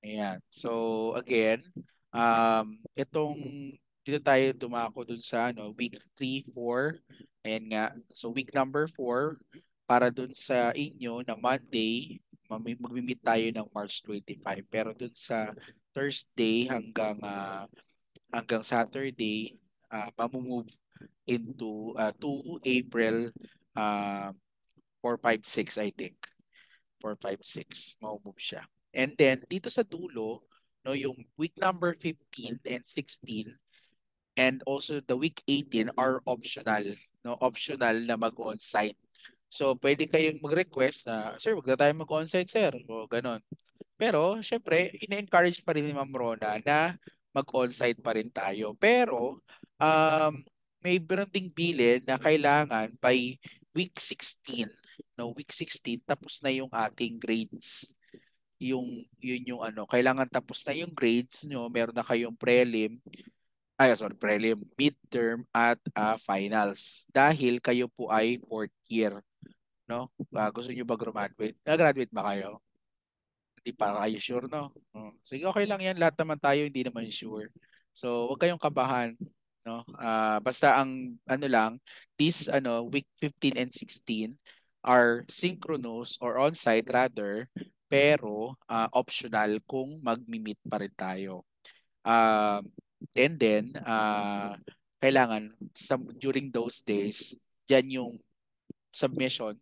Ayan. So again, um, itong dito tayo dumako dun sa ano, week 3, 4. Ayan nga. So week number 4 para dun sa inyo na Monday, magmi-meet tayo ng March 25. Pero dun sa Thursday hanggang uh, hanggang Saturday, uh, mamumove into uh, to April uh, 4, 5, 6 I think. 4, 5, 6. Mamumove siya. And then dito sa dulo, no, yung week number 15 and 16 and also the week 18 are optional, no, optional na mag-on-site. So pwede kayong mag-request na, sir, wag na tayo mag-on-site, sir, o ganun. Pero syempre, ina-encourage pa rin ni Ma'am Rona na mag-on-site pa rin tayo. Pero um, may ding bilin na kailangan by week 16, no, week 16 tapos na yung ating grades yung yun yung ano, kailangan tapos na yung grades nyo, meron na kayong prelim, ay sorry, prelim, midterm at uh, finals. Dahil kayo po ay fourth year, no? Uh, gusto niyo ba graduate? Na-graduate ba kayo? Hindi pa kayo sure, no? Uh, sige, okay lang yan. Lahat naman tayo hindi naman sure. So, huwag kayong kabahan, no? Uh, basta ang ano lang, this ano, week 15 and 16 are synchronous or on-site rather pero uh, optional kung mag-meet pa rin tayo. Uh, and then, uh, kailangan some, during those days, dyan yung submission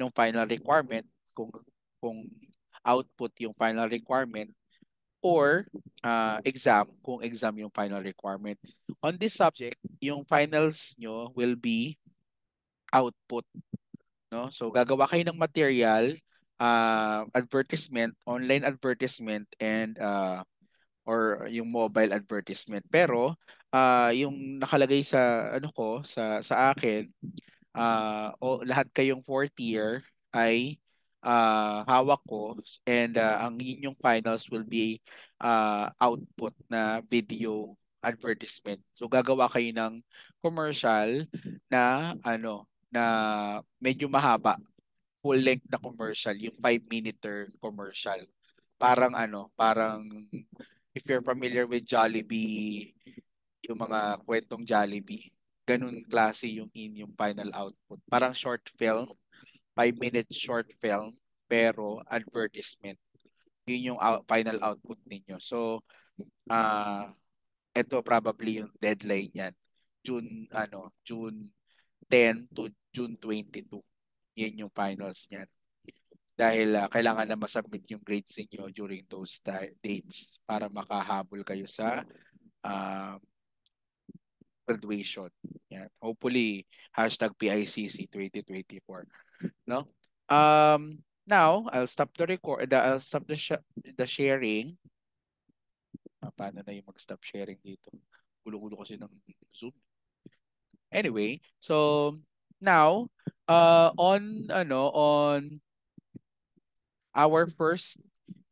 ng final requirement kung kung output yung final requirement or uh, exam kung exam yung final requirement. On this subject, yung finals nyo will be output. No? So gagawa kayo ng material uh, advertisement, online advertisement and uh, or yung mobile advertisement. Pero uh, yung nakalagay sa ano ko sa sa akin uh, o lahat kayong fourth year ay uh, hawak ko and uh, ang inyong finals will be uh, output na video advertisement. So gagawa kayo ng commercial na ano na medyo mahaba full length na commercial, yung 5 minute commercial. Parang ano, parang if you're familiar with Jollibee, yung mga kwentong Jollibee, ganun klase yung in yung final output. Parang short film, 5 minute short film, pero advertisement. Yun yung out, final output ninyo. So, uh, ito probably yung deadline yan. June, ano, June 10 to June 22 yun yung finals niyan. Dahil uh, kailangan na masubmit yung grades niyo during those dates para makahabol kayo sa uh, graduation. Yan. Hopefully, hashtag PICC 2024. No? Um, now, I'll stop the record, I'll stop the, sh the sharing. Ah, paano na yung mag-stop sharing dito? Gulo-gulo kasi ng Zoom. Anyway, so now uh on ano on our first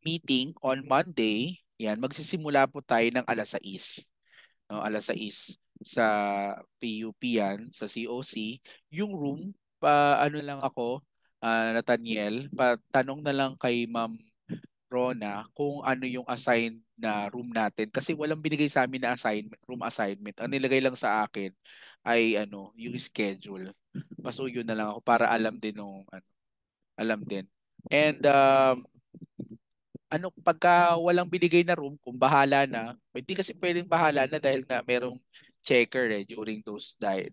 meeting on Monday, yan magsisimula po tayo ng alas 6. No, alas 6 sa PUP yan, sa COC. Yung room pa ano lang ako, uh, Nathaniel, pa tanong na lang kay Ma'am Rona kung ano yung assigned na room natin kasi walang binigay sa amin na assignment, room assignment. Ang nilagay lang sa akin ay ano, yung schedule. Pasuyo na lang ako para alam din nung ano, alam din. And um, ano pagka walang binigay na room, kung bahala na, hindi kasi pwedeng bahala na dahil nga merong checker eh during those time.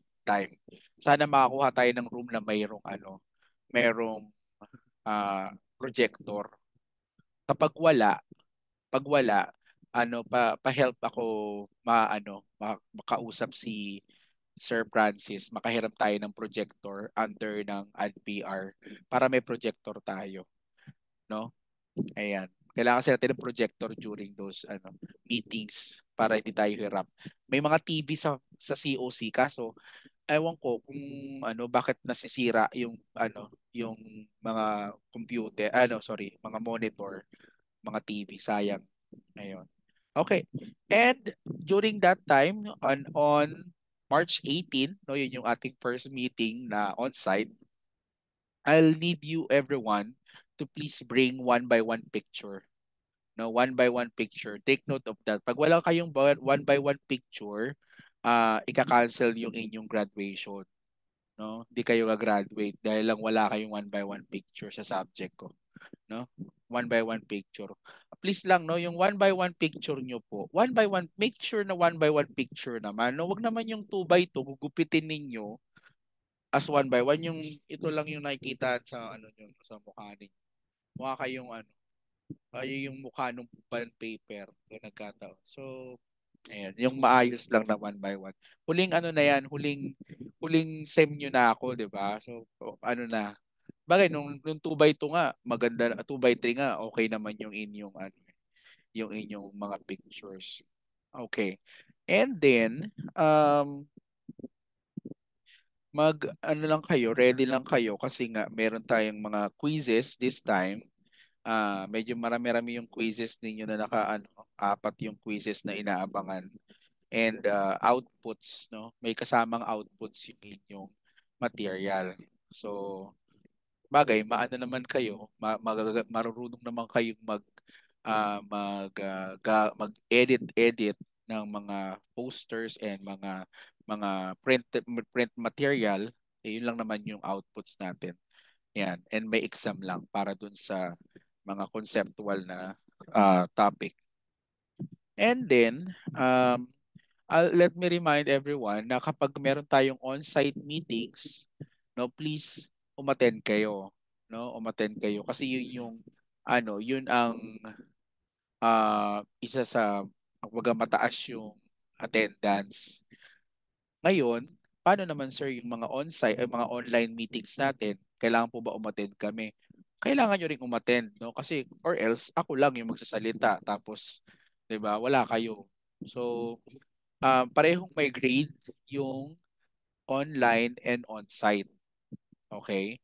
Sana makakuha tayo ng room na mayroong ano, mayroong uh, projector. Kapag wala, pag wala, ano pa pa-help ako maano makausap si Sir Francis, makahiram tayo ng projector under ng AdPR para may projector tayo. No? Ayan. Kailangan kasi natin ng projector during those ano meetings para hindi tayo hirap. May mga TV sa sa COC kaso ewan ko kung ano bakit nasisira yung ano yung mga computer ano sorry mga monitor mga TV sayang ayun okay and during that time on on March 18, no, yun yung ating first meeting na on-site. I'll need you everyone to please bring one by one picture. no one by one picture. Take note of that. Pag wala kayong one by one picture uh, ika-cancel yung inyong graduation. No hindi kayo ga-graduate dahil lang wala kayong one by one picture sa subject ko. No one by one picture please lang no yung one by one picture nyo po one by one make sure na one by one picture naman no wag naman yung two by two gugupitin ninyo as one by one yung ito lang yung nakikita sa ano nyo sa mukha ninyo mukha kayong ano ay yung mukha ng paper na nagkataon. So, ayan, yung maayos lang na one by one. Huling ano na yan, huling huling sem nyo na ako, di ba? So, ano na. Bagay, nung, nung 2 by 2 nga, maganda, 2 by 3 nga, okay naman yung inyong, ano, yung inyong mga pictures. Okay. And then, um, mag, ano lang kayo, ready lang kayo kasi nga, meron tayong mga quizzes this time. Uh, medyo marami-rami yung quizzes ninyo na naka ano, apat yung quizzes na inaabangan. And uh, outputs no? May kasamang outputs yung inyong material. So bagay maano naman kayo ma, mag, marunong naman kayong mag uh, mag uh, ga, mag-edit edit ng mga posters and mga mga print print material eh, yun lang naman yung outputs natin yan and may exam lang para dun sa mga conceptual na uh, topic. And then, um, I'll, let me remind everyone na kapag meron tayong on-site meetings, no, please umattend kayo, no? Umattend kayo kasi yun yung ano, yun ang uh, isa sa wag mataas yung attendance. Ngayon, paano naman sir yung mga on-site, ay mga online meetings natin? Kailangan po ba umattend kami? kailangan nyo ring umattend, no? Kasi, or else, ako lang yung magsasalita. Tapos, di ba, wala kayo. So, uh, parehong may grade yung online and on-site. Okay?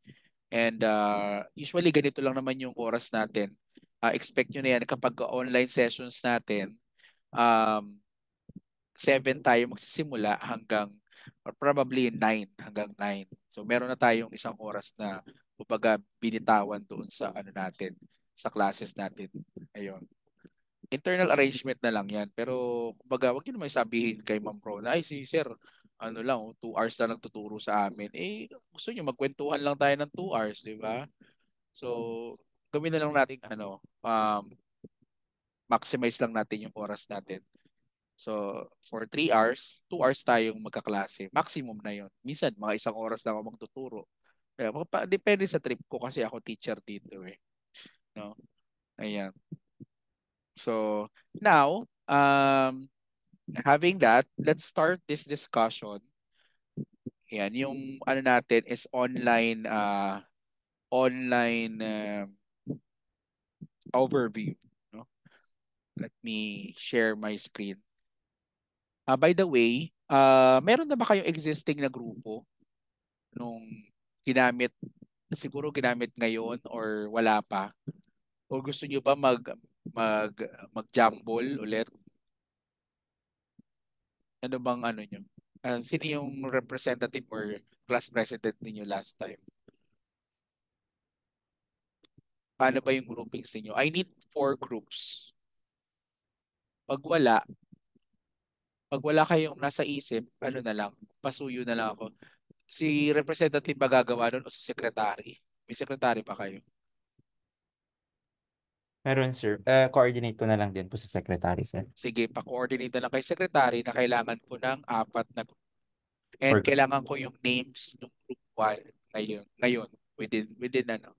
And uh, usually, ganito lang naman yung oras natin. Uh, expect nyo na yan kapag online sessions natin, um, 7 tayo magsisimula hanggang or probably 9 hanggang 9. So meron na tayong isang oras na kumbaga binitawan doon sa ano natin, sa classes natin. Ayun. Internal arrangement na lang yan. Pero kumbaga, wag niyo naman sabihin kay Ma'am Pro na, ay si Sir, ano lang, 2 hours na nagtuturo sa amin. Eh, gusto niyo magkwentuhan lang tayo ng 2 hours, di ba? So, gawin na lang natin, ano, um, maximize lang natin yung oras natin. So, for 3 hours, 2 hours tayong magkaklase. Maximum na yon Minsan, mga isang oras lang ako magtuturo. Yeah, depende sa trip ko kasi ako teacher dito eh. No? Ayan. So, now, um, having that, let's start this discussion. Ayan, yung ano natin is online uh, online uh, overview. No? Let me share my screen. Uh, by the way, uh, meron na ba kayong existing na grupo nung ginamit siguro ginamit ngayon or wala pa? O gusto niyo pa mag mag mag-jumble ulit? Ano bang ano niyo? Uh, sino yung representative or class president niyo last time? Paano ba yung groupings niyo? I need four groups. Pag wala, pag wala kayong nasa isip, ano na lang, pasuyo na lang ako si representative ba gagawa doon o si secretary? May secretary pa kayo? Meron sir. Uh, coordinate ko na lang din po sa secretary sir. Sige, pa-coordinate na lang kay secretary na kailangan ko ng apat na and Or... kailangan ko yung names ng group 1 ngayon, ngayon within within ano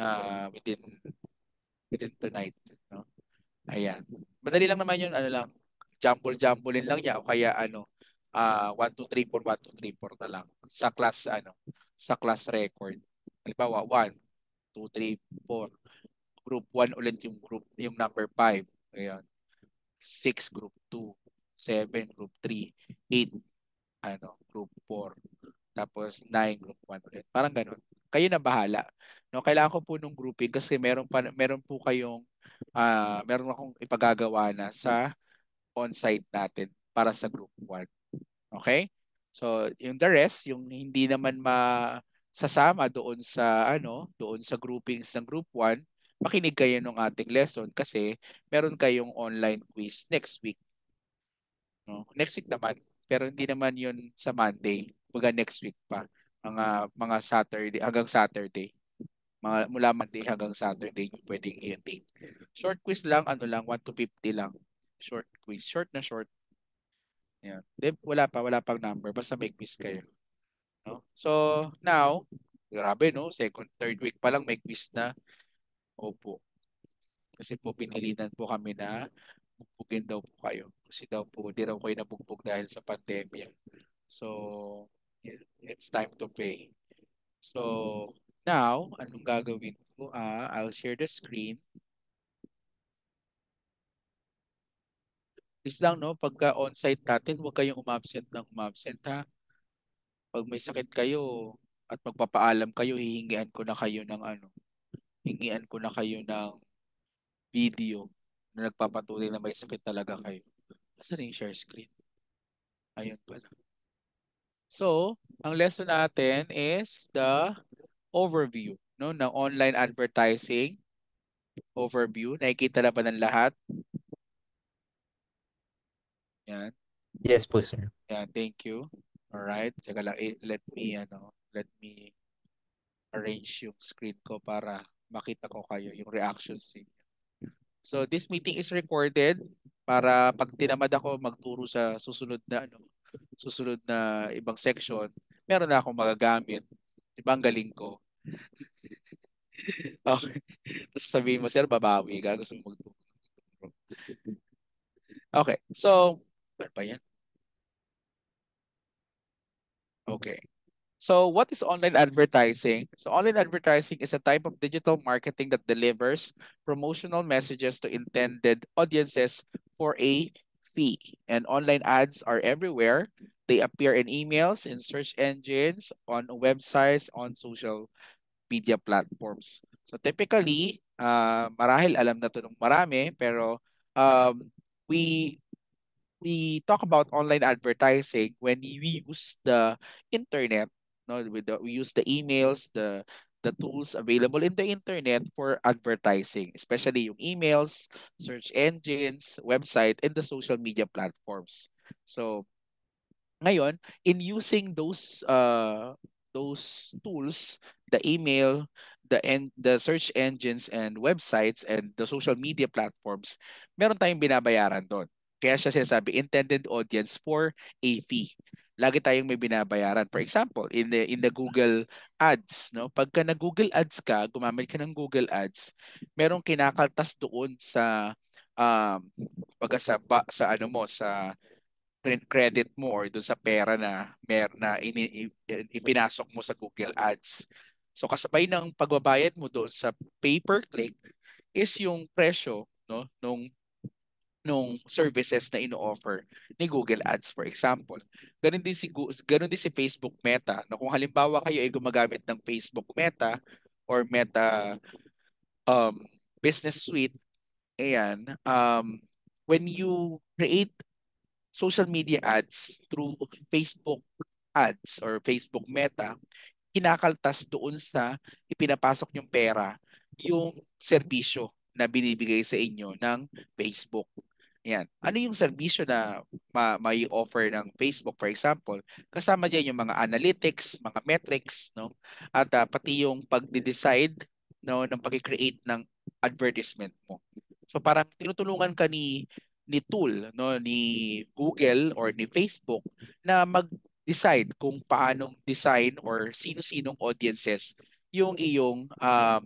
uh, within within tonight, no? Ayan. Madali lang naman yun, ano lang, jumble-jumblein lang niya o kaya ano, uh, 1 2 3 4 1 2 3 4 na lang sa class ano sa class record. Halimbawa 1 2 3 4 group 1 ulit yung group yung number 5. Ayun. 6 group 2, 7 group 3, 8 ano group 4 tapos 9 group 1 ulit. Parang ganoon. Kayo na bahala. No, kailangan ko po nung grouping kasi meron pa meron po kayong uh, meron akong ipagagawa na sa on-site natin para sa group 1. Okay? So, yung the rest, yung hindi naman masasama doon sa ano, doon sa groupings ng group 1, makinig kayo ng ating lesson kasi meron kayong online quiz next week. No? Next week naman, pero hindi naman yun sa Monday. Baga next week pa. Mga, mga Saturday, hanggang Saturday. Mga, mula Monday hanggang Saturday yung pwedeng i-take. Short quiz lang, ano lang, 1 to 50 lang. Short quiz. Short na short. Yan. Wala pa, wala pang number. Basta may quiz kayo. No? So, now, grabe no, second, third week pa lang may quiz na. Opo. Kasi po pinilinan po kami na bugbugin daw po kayo. Kasi daw po, hindi raw kayo nabugbog dahil sa pandemya. So, it's time to pay. So, now, anong gagawin ko? Ah, I'll share the screen. Please lang, no? Pagka on-site natin, huwag kayong umabsent ng umabsent, ha? Pag may sakit kayo at magpapaalam kayo, hihingian ko na kayo ng ano, hingian ko na kayo ng video na nagpapatuloy na may sakit talaga kayo. Asan yung share screen? Ayun pala. So, ang lesson natin is the overview no ng online advertising overview. Nakikita na ba ng lahat? Yan. Yes po, sir. Yeah, thank you. All right. Saka lang, eh, let me, ano, let me arrange yung screen ko para makita ko kayo, yung reactions niyo. So, this meeting is recorded para pag tinamad ako magturo sa susunod na, ano, susunod na ibang section, meron na akong magagamit. Diba ang galing ko? okay. Tapos sabihin mo, sir, babawi ka. Gusto mo magturo. Okay. So, ano pa yan? Okay. So what is online advertising? So online advertising is a type of digital marketing that delivers promotional messages to intended audiences for a fee. And online ads are everywhere. They appear in emails, in search engines, on websites, on social media platforms. So typically, uh, marahil alam na ng marami, pero um, we we talk about online advertising when we use the internet no with the, we use the emails the the tools available in the internet for advertising especially yung emails search engines website and the social media platforms so ngayon in using those uh those tools the email the and the search engines and websites and the social media platforms meron tayong binabayaran doon kaya siya sinasabi, intended audience for a fee. Lagi tayong may binabayaran. For example, in the in the Google Ads, no? Pagka na Google Ads ka, gumamit ka ng Google Ads, merong kinakaltas doon sa um pagka sa ba, sa ano mo sa credit mo or doon sa pera na mer na ini, ipinasok mo sa Google Ads. So kasabay ng pagbabayad mo doon sa pay per click is yung presyo no nung nung services na ino-offer ni Google Ads for example. Ganun din si ganun din si Facebook Meta. No, kung halimbawa kayo ay gumagamit ng Facebook Meta or Meta um, Business Suite, ayan, um, when you create social media ads through Facebook ads or Facebook Meta, kinakaltas doon sa ipinapasok yung pera yung serbisyo na binibigay sa inyo ng Facebook. Yan. Ano yung serbisyo na ma- may offer ng Facebook for example? Kasama diyan yung mga analytics, mga metrics, no? At uh, pati yung pagde-decide no ng pag-create ng advertisement mo. So para tinutulungan ka ni ni tool no ni Google or ni Facebook na mag-decide kung paanong design or sino-sinong audiences yung iyong um,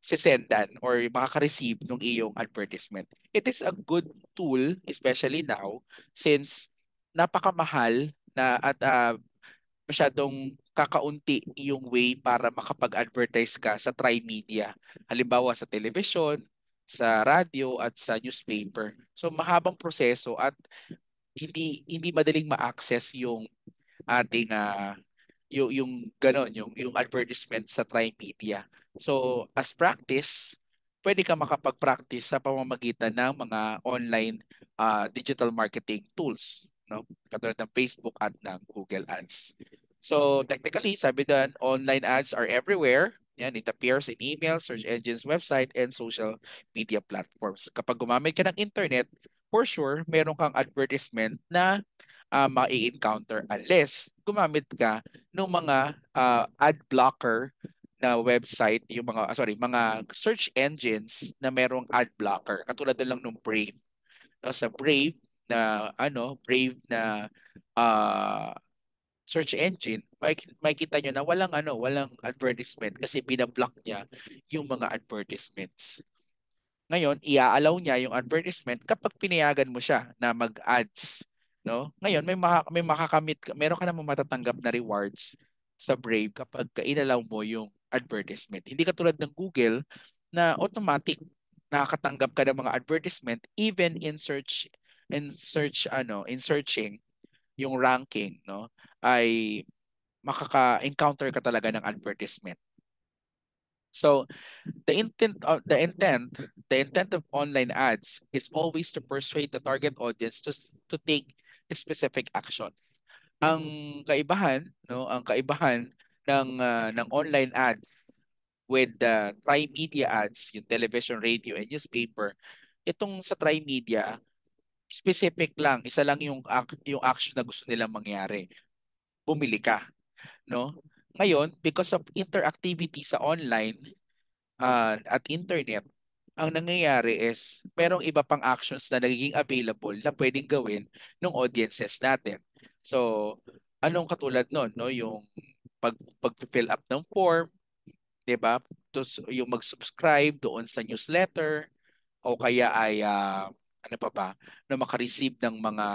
sisendan or makaka-receive ng iyong advertisement. It is a good tool, especially now, since napakamahal na at uh, masyadong kakaunti yung way para makapag-advertise ka sa tri-media. Halimbawa sa television, sa radio at sa newspaper. So mahabang proseso at hindi hindi madaling ma-access yung ating uh, yung yung ganon yung yung advertisement sa Trimedia. So as practice, pwede ka makapag-practice sa pamamagitan ng mga online uh, digital marketing tools, no? Katulad ng Facebook at ng Google Ads. So technically, sabi doon, online ads are everywhere. Yan, it appears in email, search engines, website, and social media platforms. Kapag gumamit ka ng internet, for sure, meron kang advertisement na uh, ma-encounter unless gumamit ka ng mga uh, ad blocker na website, yung mga, sorry, mga search engines na merong ad blocker. Katulad lang ng Brave. No, sa Brave na, ano, Brave na uh, search engine, makikita nyo na walang ano, walang advertisement kasi binablock niya yung mga advertisements. Ngayon, iaalaw niya yung advertisement kapag pinayagan mo siya na mag-ads, no? Ngayon, may maka, may makakamit meron ka namang matatanggap na rewards sa Brave kapag inalaw mo yung advertisement. Hindi katulad ng Google na automatic nakakatanggap ka ng mga advertisement even in search in search ano, in searching yung ranking, no? ay makaka-encounter ka talaga ng advertisement. So, the intent of the intent, the intent of online ads is always to persuade the target audience to to take a specific action. Ang kaibahan, no, ang kaibahan ng uh, ng online ads with the tri-media ads, yung television, radio, and newspaper, itong sa tri-media, specific lang, isa lang yung yung action na gusto nilang mangyari bumili ka, no? Ngayon, because of interactivity sa online uh, at internet, ang nangyayari is merong iba pang actions na nagiging available na pwedeng gawin ng audiences natin. So, anong katulad nun, no? Yung pag pag-fill up ng form, 'di ba? Yung mag-subscribe doon sa newsletter o kaya ay uh, ano pa ba na maka-receive ng mga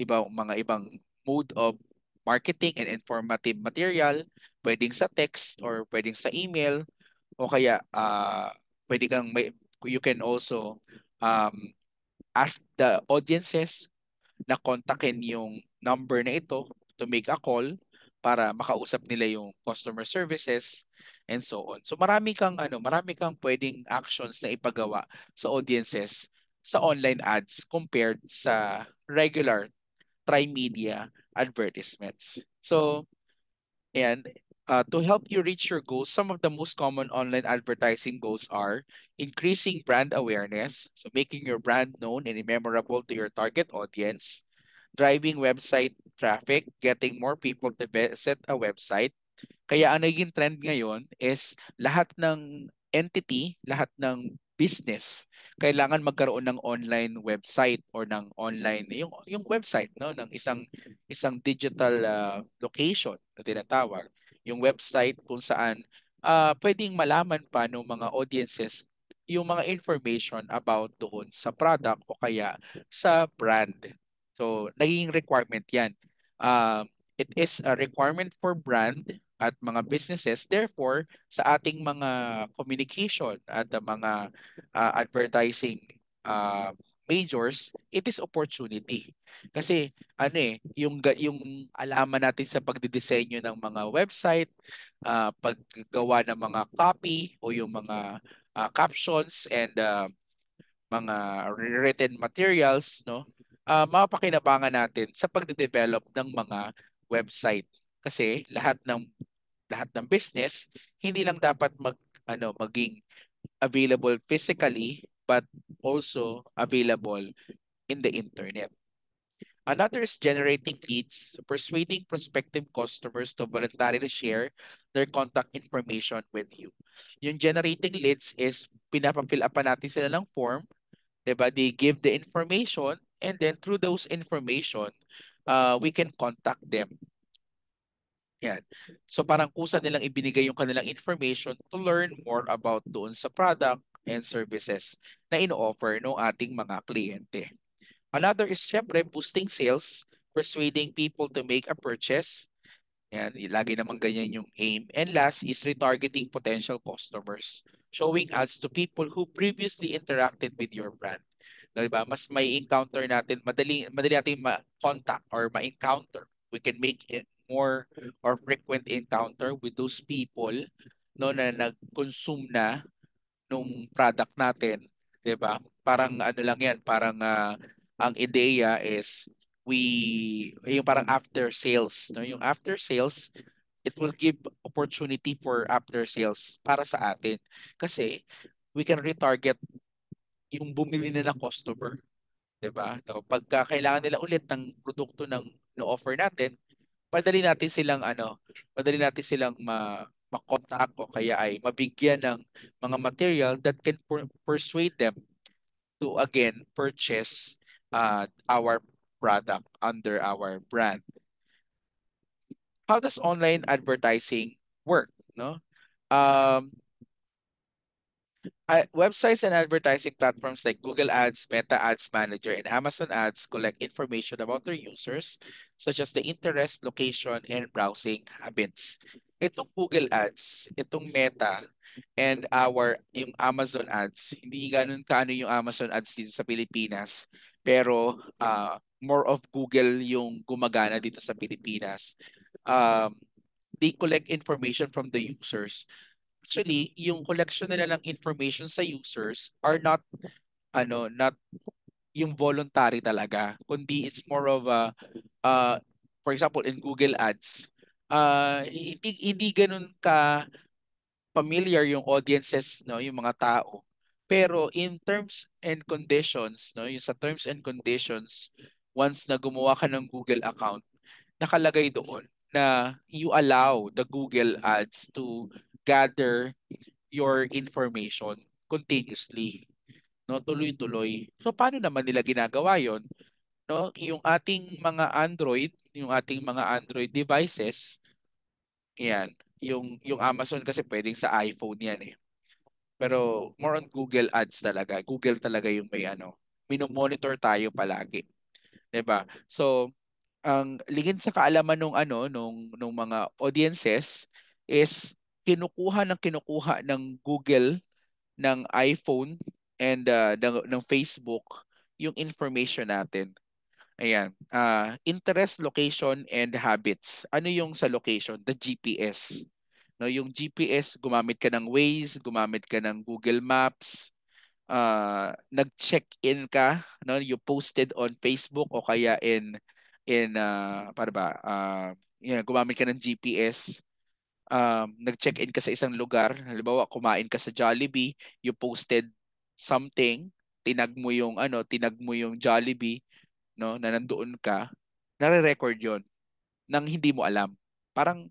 ibang mga ibang mode of marketing and informative material, pwedeng sa text or pwedeng sa email o kaya uh, pwede kang may, you can also um, ask the audiences na kontakin yung number na ito to make a call para makausap nila yung customer services and so on. So marami kang ano, marami kang pwedeng actions na ipagawa sa audiences sa online ads compared sa regular tri-media advertisements. So, and uh, to help you reach your goals, some of the most common online advertising goals are increasing brand awareness, so making your brand known and memorable to your target audience, driving website traffic, getting more people to visit a website. Kaya ang naging trend ngayon is lahat ng entity, lahat ng business, kailangan magkaroon ng online website or ng online yung yung website no ng isang isang digital uh, location na tinatawag. Yung website kung saan uh, pwedeng malaman pa ng mga audiences yung mga information about doon sa product o kaya sa brand. So, naging requirement yan. Uh, it is a requirement for brand at mga businesses. Therefore, sa ating mga communication at mga uh, advertising uh, majors, it is opportunity. Kasi ano eh, yung yung alaman natin sa pagdidisenyo ng mga website, uh, paggawa ng mga copy o yung mga uh, captions and uh, mga written materials, no? Uh, mapakinabangan natin sa pagde-develop ng mga website kasi lahat ng lahat ng business hindi lang dapat mag ano maging available physically but also available in the internet. Another is generating leads, persuading prospective customers to voluntarily share their contact information with you. Yung generating leads is pinapafill up pa natin sila ng form, 'di ba? They give the information and then through those information, uh, we can contact them yan. So parang kusa nilang ibinigay yung kanilang information to learn more about doon sa product and services na ino-offer ng ating mga kliyente. Another is syempre boosting sales, persuading people to make a purchase. Yan, lagi naman ganyan yung aim. And last is retargeting potential customers, showing ads to people who previously interacted with your brand. Diba? Mas may encounter natin, madali, madali natin ma-contact or ma-encounter. We can make it more or frequent encounter with those people no na nag-consume na nung product natin, 'di ba? Parang ano lang 'yan, parang uh, ang ideya is we yung parang after sales, no? Yung after sales it will give opportunity for after sales para sa atin. Kasi we can retarget yung bumili na ng customer. 'Di ba? No, pagka kailangan nila ulit ng produkto ng no-offer natin, madali natin silang ano, madali natin silang ma makontak o kaya ay mabigyan ng mga material that can per- persuade them to again purchase uh, our product under our brand. How does online advertising work? No, um, uh, websites and advertising platforms like Google Ads, Meta Ads Manager, and Amazon Ads collect information about their users, such as the interest, location, and browsing habits. Itong Google Ads, itong Meta, and our yung Amazon Ads, hindi ganun kaano yung Amazon Ads dito sa Pilipinas, pero uh, more of Google yung gumagana dito sa Pilipinas. Um, they collect information from the users actually yung collection nila ng information sa users are not ano not yung voluntary talaga kundi it's more of a uh, for example in Google Ads uh, hindi hindi ganoon ka familiar yung audiences no yung mga tao. Pero in terms and conditions no yung sa terms and conditions once na gumawa ka ng Google account nakalagay doon na you allow the Google Ads to gather your information continuously. No, tuloy-tuloy. So paano naman nila ginagawa 'yon? No, yung ating mga Android, yung ating mga Android devices, yan, yung yung Amazon kasi pwedeng sa iPhone 'yan eh. Pero more on Google Ads talaga. Google talaga yung may ano, mino-monitor tayo palagi. 'Di ba? So ang lingid sa kaalaman ng ano nung nung mga audiences is kinukuha ng kinukuha ng Google, ng iPhone, and uh, ng, ng Facebook yung information natin. Ayan. Uh, interest, location, and habits. Ano yung sa location? The GPS. No, yung GPS, gumamit ka ng Waze, gumamit ka ng Google Maps, uh, nag-check-in ka, no, you posted on Facebook o kaya in in uh, para ba, uh, yeah, gumamit ka ng GPS um, nag-check-in ka sa isang lugar, halimbawa kumain ka sa Jollibee, you posted something, tinag mo yung ano, tinag mo yung Jollibee, no, na nandoon ka, nare-record 'yon nang hindi mo alam. Parang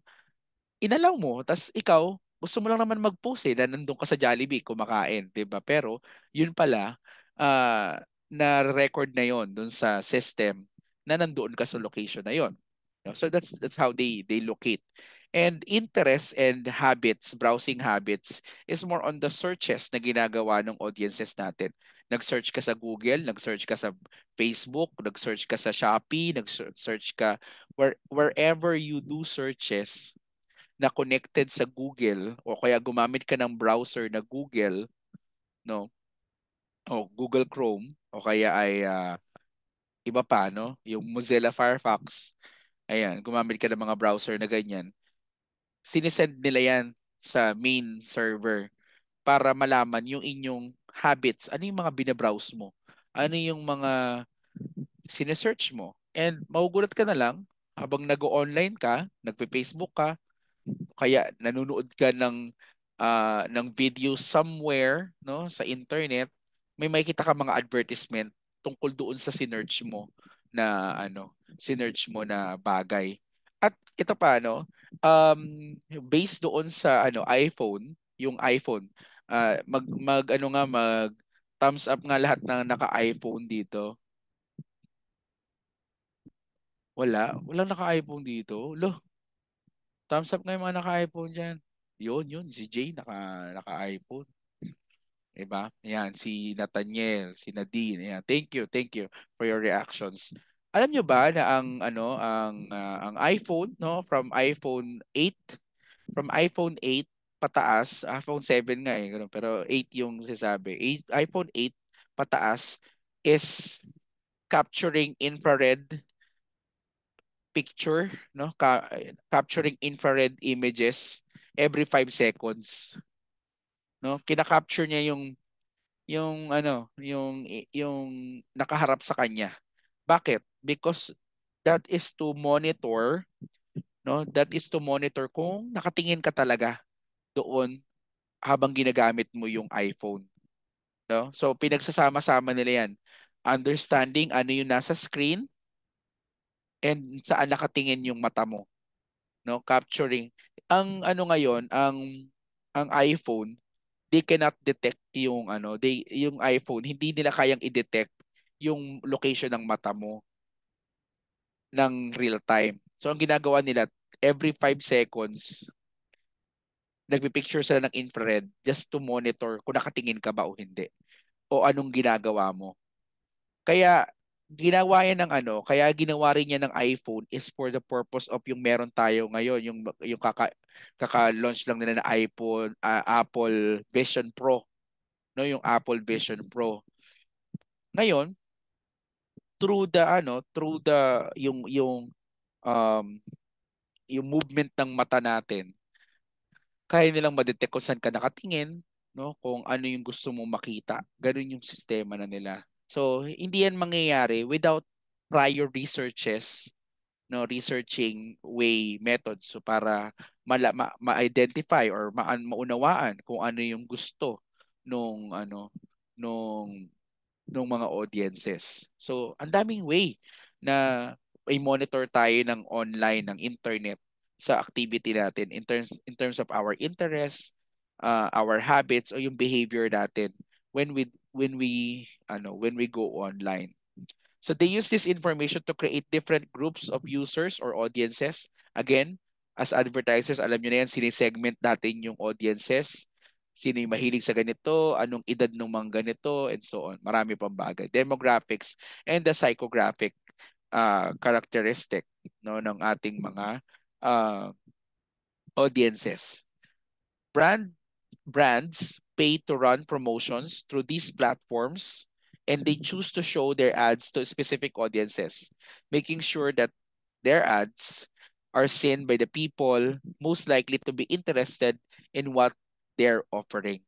inalaw mo, tas ikaw gusto mo lang naman mag-post eh, na nandun ka sa Jollibee kumakain, 'di ba? Pero yun pala uh, na-record na 'yon dun sa system na nandoon ka sa location na 'yon. So that's that's how they they locate. And interest and habits, browsing habits, is more on the searches na ginagawa ng audiences natin. Nag-search ka sa Google, nag-search ka sa Facebook, nag-search ka sa Shopee, nag-search ka where, wherever you do searches na connected sa Google o kaya gumamit ka ng browser na Google, no? O Google Chrome o kaya ay uh, iba pa, no? Yung Mozilla Firefox. Ayan, gumamit ka ng mga browser na ganyan sinisend nila yan sa main server para malaman yung inyong habits. Ano yung mga binabrowse mo? Ano yung mga sinesearch mo? And magugulat ka na lang habang nag-online ka, nagpe-Facebook ka, kaya nanonood ka ng uh, ng video somewhere no sa internet, may makikita ka mga advertisement tungkol doon sa sinearch mo na ano, sinearch mo na bagay. Ito pa no, um based doon sa ano iPhone, yung iPhone, uh, mag mag ano nga mag thumbs up nga lahat ng naka-iPhone dito. Wala, walang naka-iPhone dito. Lo. Thumbs up nga yung mga naka-iPhone diyan. Yun, yun si Jay naka naka-iPhone. Diba? Yan, si Nathaniel, si Nadine. Yan. Thank you, thank you for your reactions. Alam niyo ba na ang ano ang uh, ang iPhone no from iPhone 8 from iPhone 8 pataas, iPhone 7 nga eh, pero 8 yung sinasabi. 8, iPhone 8 pataas is capturing infrared picture, no? Ka capturing infrared images every 5 seconds. No? Kina-capture niya yung yung ano, yung yung nakaharap sa kanya. Bakit? Because that is to monitor no? That is to monitor kung nakatingin ka talaga doon habang ginagamit mo yung iPhone. No? So pinagsasama-sama nila 'yan. Understanding ano yung nasa screen and saan nakatingin yung mata mo. No? Capturing. Ang ano ngayon, ang ang iPhone, they cannot detect yung ano, they yung iPhone, hindi nila kayang i-detect yung location ng mata mo ng real time. So ang ginagawa nila, every 5 seconds, nagpi-picture sila ng infrared just to monitor kung nakatingin ka ba o hindi. O anong ginagawa mo. Kaya ginawa yan ng ano, kaya ginawa rin niya ng iPhone is for the purpose of yung meron tayo ngayon, yung yung kaka kaka-launch lang nila ng iPhone, uh, Apple Vision Pro. No, yung Apple Vision Pro. Ngayon, through the ano, through the yung yung um yung movement ng mata natin, kaya nilang ma-detect kung saan ka nakatingin, no? Kung ano yung gusto mong makita. Ganun yung sistema na nila. So, hindi yan mangyayari without prior researches, no, researching way methods so para mala, ma, ma-identify or ma, maunawaan kung ano yung gusto nung ano nung nung mga audiences. So, ang daming way na i-monitor tayo ng online, ng internet sa activity natin in terms in terms of our interests, uh, our habits o yung behavior natin when we when we ano when we go online. So they use this information to create different groups of users or audiences. Again, as advertisers, alam niyo na yan, sinisegment natin yung audiences. Sino yung mahilig sa ganito, anong edad ng mga ganito, and so on. Marami pang bagay. Demographics and the psychographic uh, characteristic no, ng ating mga uh, audiences. Brand brands pay to run promotions through these platforms and they choose to show their ads to specific audiences, making sure that their ads are seen by the people most likely to be interested in what they're offering.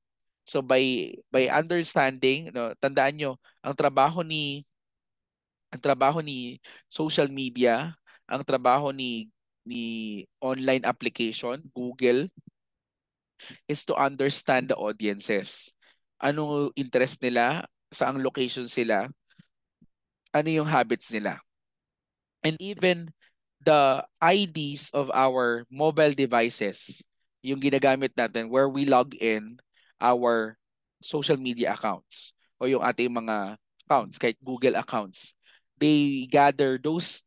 So by by understanding, no, tandaan nyo, ang trabaho ni ang trabaho ni social media, ang trabaho ni ni online application, Google, is to understand the audiences. Ano interest nila, saang location sila, ano yung habits nila. And even the IDs of our mobile devices, yung ginagamit natin where we log in our social media accounts o yung ating mga accounts, kahit Google accounts, they gather those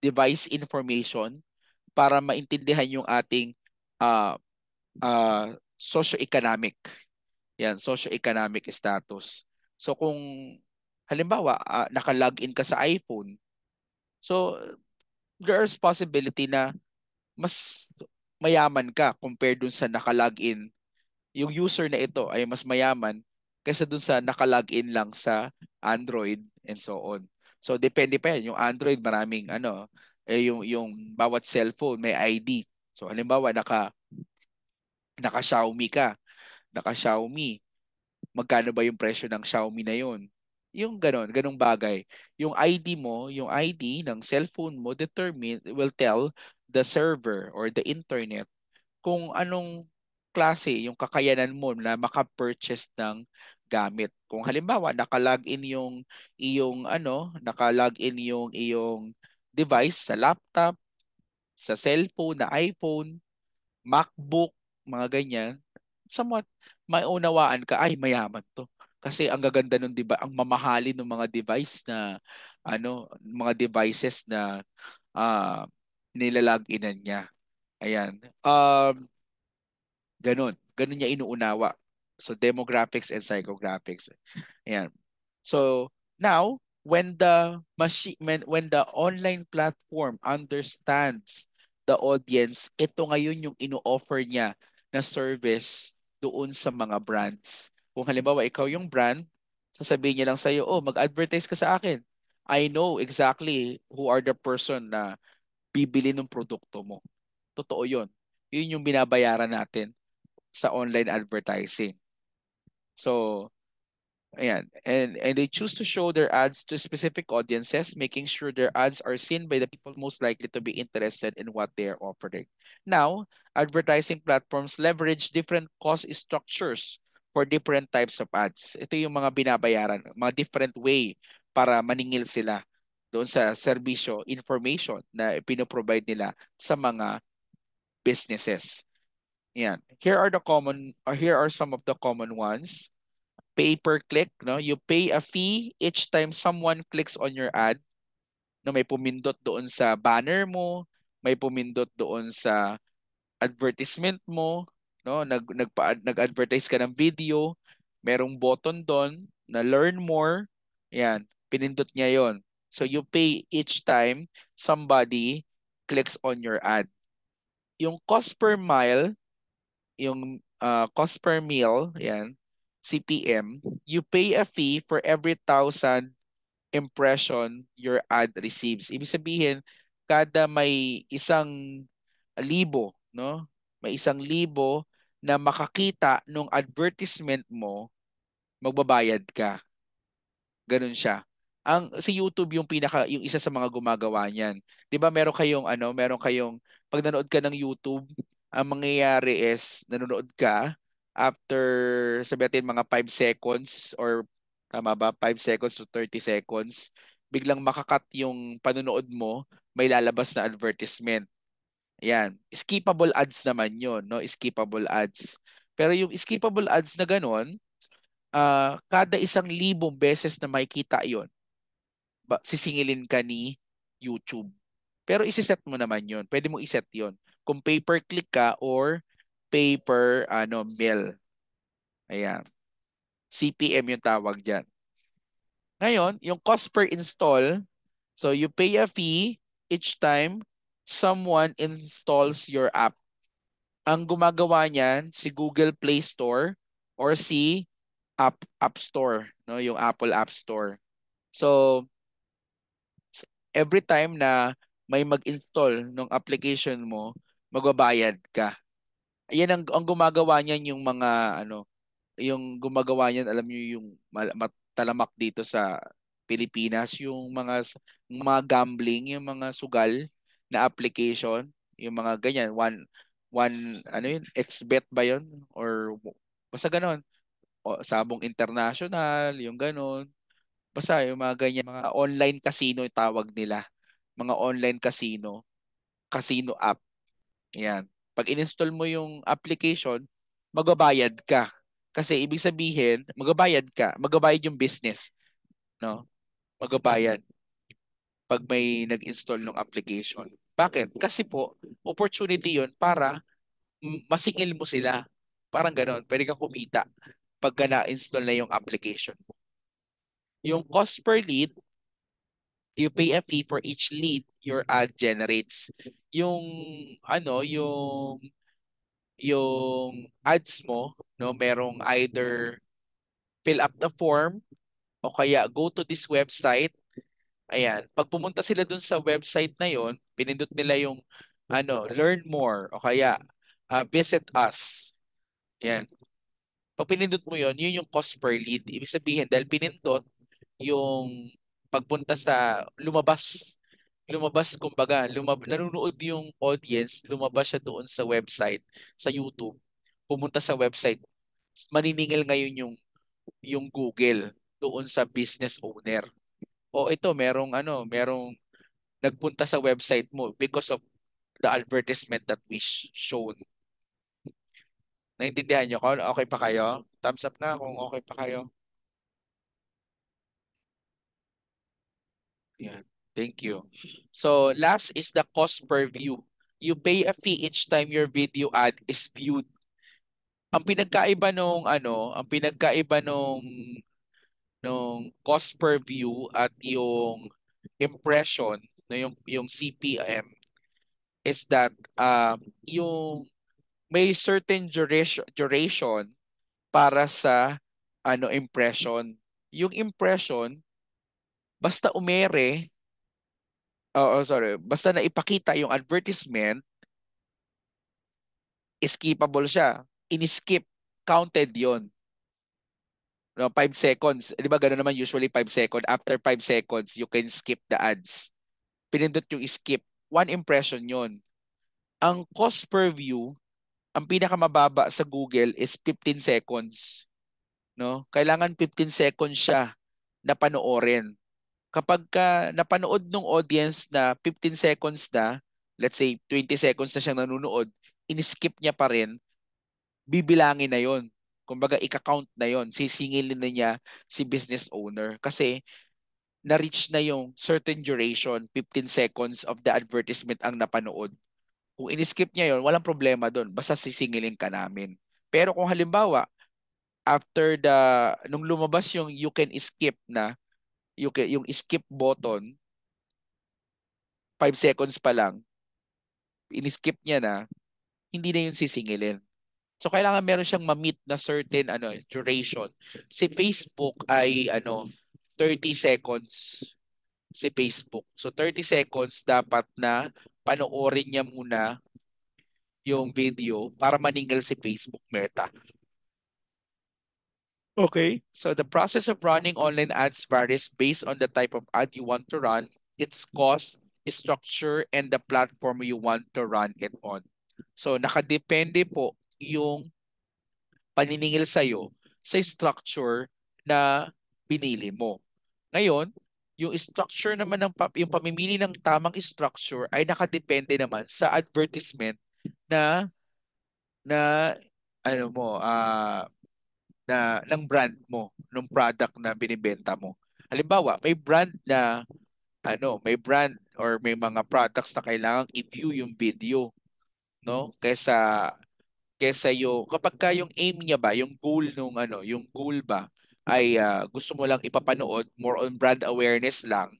device information para maintindihan yung ating uh, uh, socio-economic. Yan, socio-economic status. So kung halimbawa uh, naka-login ka sa iPhone, so there's possibility na mas mayaman ka compared dun sa naka-login. Yung user na ito ay mas mayaman kaysa dun sa naka-login lang sa Android and so on. So depende pa yan. Yung Android maraming ano, eh, yung yung bawat cellphone may ID. So halimbawa naka naka Xiaomi ka, naka Xiaomi, magkano ba yung presyo ng Xiaomi na yon? Yung ganon, ganong bagay. Yung ID mo, yung ID ng cellphone mo determine will tell the server or the internet kung anong klase yung kakayanan mo na maka-purchase ng gamit. Kung halimbawa naka-login yung iyong ano, naka-login yung iyong device sa laptop, sa cellphone na iPhone, MacBook, mga ganyan, somewhat maunawaan ka, ay mayaman to. Kasi ang gaganda nung diba, ang mamahalin ng mga device na ano, mga devices na uh, nilalagin niya. Ayan. Um, ganun. Ganun niya inuunawa. So demographics and psychographics. Ayan. So now, when the machine when the online platform understands the audience, ito ngayon yung ino-offer niya na service doon sa mga brands. Kung halimbawa ikaw yung brand, sasabihin niya lang sa iyo, "Oh, mag-advertise ka sa akin." I know exactly who are the person na bibili ng produkto mo. Totoo 'yon. 'Yun yung binabayaran natin sa online advertising. So, Ayan. And, and they choose to show their ads to specific audiences, making sure their ads are seen by the people most likely to be interested in what they are offering. Now, advertising platforms leverage different cost structures for different types of ads. Ito yung mga binabayaran, mga different way para maningil sila doon sa serbisyo, information na pinoprovide nila sa mga businesses. Yan. Here are the common, or here are some of the common ones pay per click, no? You pay a fee each time someone clicks on your ad. No, may pumindot doon sa banner mo, may pumindot doon sa advertisement mo, no? Nag nagpa nag-advertise ka ng video, merong button doon na learn more. Yan, pinindot niya 'yon. So you pay each time somebody clicks on your ad. Yung cost per mile, yung uh, cost per meal, yan, CPM, you pay a fee for every thousand impression your ad receives. Ibig sabihin, kada may isang libo, no? May isang libo na makakita nung advertisement mo, magbabayad ka. Ganun siya. Ang si YouTube yung pinaka yung isa sa mga gumagawa niyan. 'Di ba meron kayong ano, meron kayong pag nanood ka ng YouTube, ang mangyayari is nanonood ka, after sabi natin mga 5 seconds or tama ba? 5 seconds to 30 seconds biglang makakat yung panonood mo may lalabas na advertisement. Yan. Skippable ads naman yon no? Skippable ads. Pero yung skippable ads na ganon uh, kada isang libong beses na makikita yon sisingilin ka ni YouTube pero isiset mo naman yon pwede mo iset yon kung pay per click ka or paper ano mill. Ayan. CPM yung tawag diyan. Ngayon, yung cost per install, so you pay a fee each time someone installs your app. Ang gumagawa niyan si Google Play Store or si App App Store, no, yung Apple App Store. So every time na may mag-install ng application mo, magbabayad ka. Ayan ang, ang gumagawa niyan yung mga ano, yung gumagawa niyan, alam niyo yung matalamak dito sa Pilipinas, yung mga mga gambling, yung mga sugal na application, yung mga ganyan, one one ano yun, XBet ba yun or basta ganoon. O, Sabong International, yung ganoon. Basta yung mga ganyan, mga online casino yung tawag nila. Mga online casino, casino app. Yan pag in-install mo yung application, magbabayad ka. Kasi ibig sabihin, magbabayad ka, magbabayad yung business, no? Magbabayad pag may nag-install ng application. Bakit? Kasi po, opportunity 'yon para masingil mo sila. Parang ganoon, pwede kang kumita pag na-install na yung application mo. Yung cost per lead, you pay a fee for each lead your ad generates. Yung ano, yung yung ads mo, no, merong either fill up the form o kaya go to this website. Ayan, pag pumunta sila dun sa website na yon, pinindot nila yung ano, learn more o kaya uh, visit us. Ayan. Pag pinindot mo yon, yun yung cost per lead. Ibig sabihin, dahil pinindot, yung pagpunta sa lumabas lumabas kumbaga lumab nanonood yung audience lumabas siya doon sa website sa YouTube pumunta sa website maniningil ngayon yung yung Google doon sa business owner o ito merong ano merong nagpunta sa website mo because of the advertisement that we shown Naintindihan niyo ko? Okay pa kayo? Thumbs up na kung okay pa kayo. Yan. Thank you. So last is the cost per view. You pay a fee each time your video ad is viewed. Ang pinagkaiba nung ano, ang pinagkaiba nung nung cost per view at yung impression, no, yung yung CPM is that uh, yung may certain duration duration para sa ano impression. Yung impression basta umere, oh, oh sorry, basta na ipakita yung advertisement, skippable siya. In-skip, counted yon No, 5 seconds. 'Di ba gano'n naman usually 5 seconds. After 5 seconds, you can skip the ads. Pinindot yung skip. One impression 'yon. Ang cost per view, ang pinakamababa sa Google is 15 seconds. No? Kailangan 15 seconds siya na panoorin. Kapag ka napanood ng audience na 15 seconds na, let's say 20 seconds na siyang nanonood, in-skip niya pa rin, bibilangin na yon kumbaga ika-count na yon sisingilin na niya si business owner. Kasi na-reach na yung certain duration 15 seconds of the advertisement ang napanood. Kung in-skip niya yon walang problema doon basta sisingilin ka namin. Pero kung halimbawa after the nung lumabas yung you can skip na can, yung skip button 5 seconds pa lang in-skip niya na hindi na yun sisingilin So kailangan meron siyang ma-meet na certain ano duration. Si Facebook ay ano 30 seconds si Facebook. So 30 seconds dapat na panoorin niya muna yung video para maningil si Facebook Meta. Okay. So the process of running online ads varies based on the type of ad you want to run, its cost, structure, and the platform you want to run it on. So nakadepende po yung paniningil sa'yo sa structure na binili mo. Ngayon, yung structure naman ng yung pamimili ng tamang structure ay nakadepende naman sa advertisement na na ano mo uh, na ng brand mo, ng product na binibenta mo. Halimbawa, may brand na ano, may brand or may mga products na kailangang i-view yung video, no? Kaysa kesa yung kapag ka yung aim niya ba, yung goal nung ano, yung goal ba ay uh, gusto mo lang ipapanood more on brand awareness lang.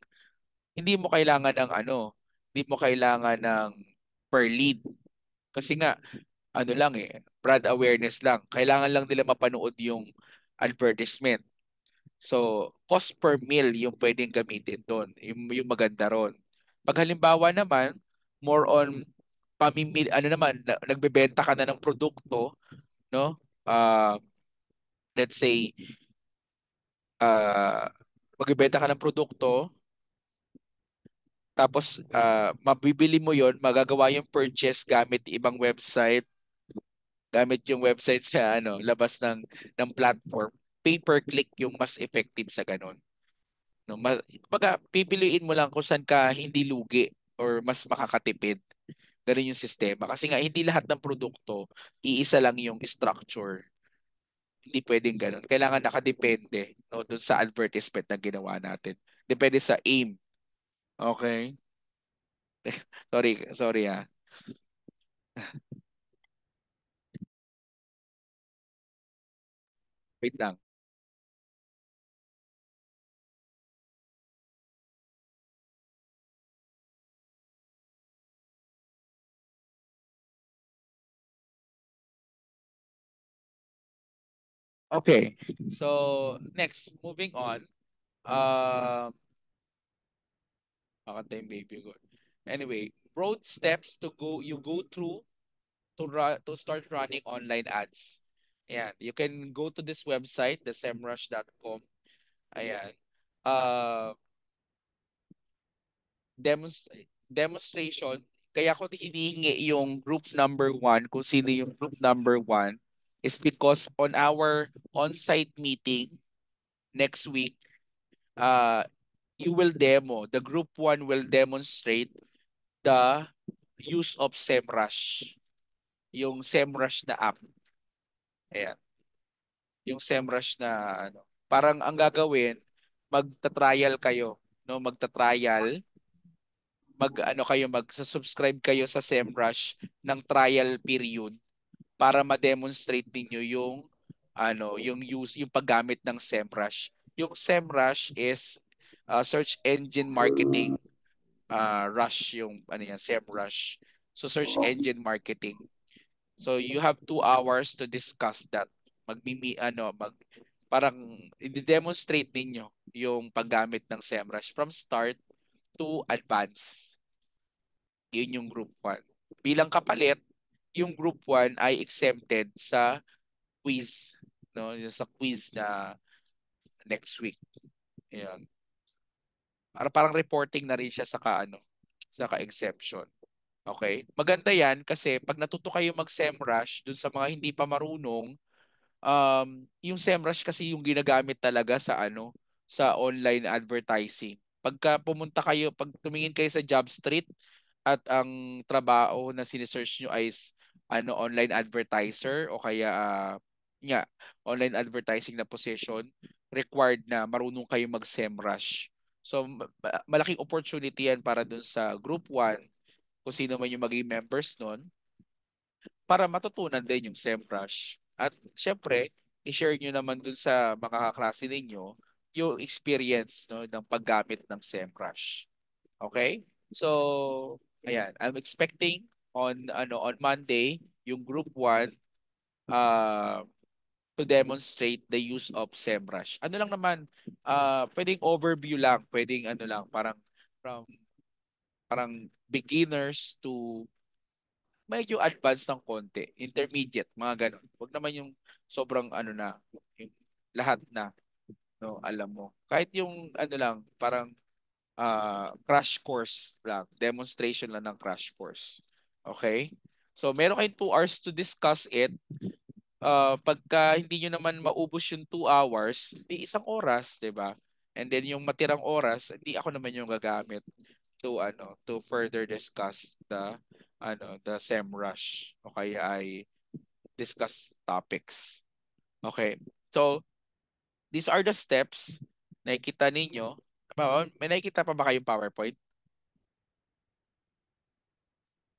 Hindi mo kailangan ng ano, hindi mo kailangan ng per lead. Kasi nga ano lang eh, brand awareness lang. Kailangan lang nila mapanood yung advertisement. So, cost per meal yung pwedeng gamitin doon. Yung, yung maganda ron. Pag halimbawa naman, more on pamimili ano naman nagbebenta ka na ng produkto no uh, let's say uh, magbebenta ka ng produkto tapos uh, mabibili mo yon magagawa yung purchase gamit ibang website gamit yung website sa ano labas ng ng platform pay per click yung mas effective sa ganun no ma, pipiliin mo lang kung saan ka hindi lugi or mas makakatipid Ganun yung sistema. Kasi nga, hindi lahat ng produkto, iisa lang yung structure. Hindi pwedeng ganun. Kailangan nakadepende no, dun sa advertisement na ginawa natin. Depende sa aim. Okay? sorry, sorry ha. Wait lang. Okay. So, next, moving on. Um, uh, time baby good. Anyway, broad steps to go you go through to run to start running online ads. Ayan, you can go to this website, the semrush.com. Ayan. Uh, demonst demonstration. Kaya ko hinihingi yung group number one, kung sino yung group number one, is because on our on-site meeting next week, uh, you will demo, the group one will demonstrate the use of SEMrush. Yung SEMrush na app. Ayan. Yung SEMrush na ano. Parang ang gagawin, magta-trial kayo, no? Magta-trial mag ano kayo mag-subscribe kayo sa SEMrush ng trial period para ma-demonstrate ninyo yung ano, yung use yung paggamit ng SEMrush. Yung SEMrush is uh, search engine marketing uh, rush yung ano yan, SEMrush. So search engine marketing. So you have two hours to discuss that. Magmimi ano, mag parang i-demonstrate ninyo yung paggamit ng SEMrush from start to advance. Yun yung group 1. Bilang kapalit, yung group 1 ay exempted sa quiz no yung sa quiz na next week. Ayan. Para parang reporting na rin siya sa ka, ano, sa ka-exemption. Okay? Maganda yan kasi pag natuto kayo mag-SEMrush dun sa mga hindi pa marunong, um, yung SEMrush kasi yung ginagamit talaga sa ano, sa online advertising. Pagka pumunta kayo, pag tumingin kayo sa job street at ang trabaho na sinesearch nyo ay ano online advertiser o kaya uh, nga online advertising na position required na marunong kayo mag SEMrush. So malaking opportunity yan para dun sa group 1 kung sino man yung maging members nun para matutunan din yung SEMrush. At syempre, i-share nyo naman dun sa mga kaklase ninyo yung experience no, ng paggamit ng SEMrush. Okay? So, ayan, I'm expecting on ano on Monday yung group 1 uh, to demonstrate the use of SEMrush. Ano lang naman, uh, pwedeng overview lang, pwedeng ano lang, parang from parang beginners to medyo advanced ng konti, intermediate, mga ganun. Huwag naman yung sobrang ano na, yung lahat na, no, alam mo. Kahit yung ano lang, parang uh, crash course lang, demonstration lang ng crash course. Okay? So, meron kayong 2 hours to discuss it. Uh, pagka hindi nyo naman maubos yung 2 hours, di isang oras, di ba? And then yung matirang oras, hindi ako naman yung gagamit to ano to further discuss the ano the SEMrush o kaya ay discuss topics. Okay. So these are the steps nakikita ninyo. May nakikita pa ba kayong PowerPoint?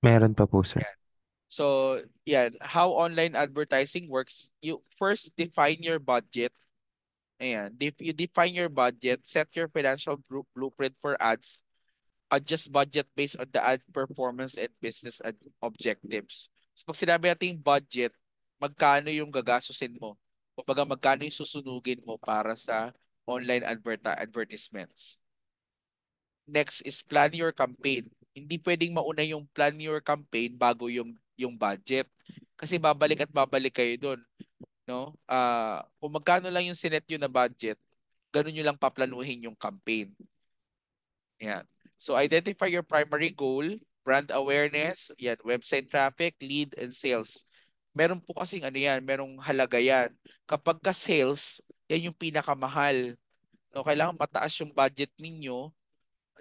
Meron pa po, sir. Yeah. So, yeah, how online advertising works, you first define your budget. Ayan, if you define your budget, set your financial blueprint for ads, adjust budget based on the ad performance and business ad objectives. So, pag sinabi natin budget, magkano yung gagastusin mo? O pag magkano yung susunugin mo para sa online advert advertisements. Next is plan your campaign. Hindi pwedeng mauna yung plan your campaign bago yung yung budget. Kasi babalik at babalik kayo doon. No? Uh, kung magkano lang yung sinet nyo na budget, ganun nyo lang paplanuhin yung campaign. Yan. So identify your primary goal, brand awareness, yan, website traffic, lead, and sales. Meron po kasing ano yan, merong halaga yan. Kapag ka sales, yan yung pinakamahal. No, kailangan mataas yung budget ninyo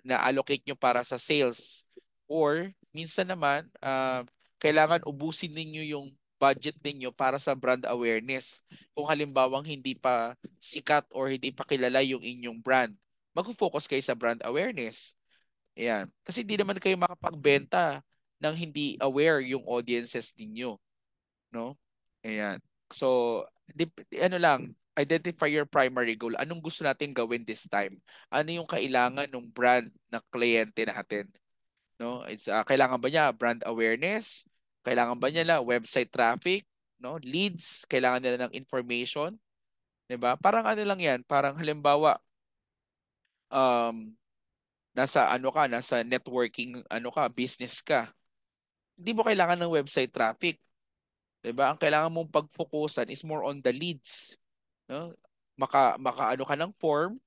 na allocate nyo para sa sales. Or minsan naman, uh, kailangan ubusin ninyo yung budget ninyo para sa brand awareness. Kung halimbawang hindi pa sikat or hindi pa kilala yung inyong brand, mag-focus kayo sa brand awareness. Ayan. Kasi hindi naman kayo makapagbenta nang hindi aware yung audiences ninyo. No? Ayan. So, ano lang, identify your primary goal. Anong gusto natin gawin this time? Ano yung kailangan ng brand na kliyente natin? No? It's uh, kailangan ba niya brand awareness? Kailangan ba nila website traffic, no? Leads, kailangan nila ng information, 'di ba? Parang ano lang 'yan, parang halimbawa um nasa ano ka, nasa networking ano ka, business ka. Hindi mo kailangan ng website traffic. 'Di ba? Ang kailangan mong pag-focusan is more on the leads, no? Maka maka ano ka ng form,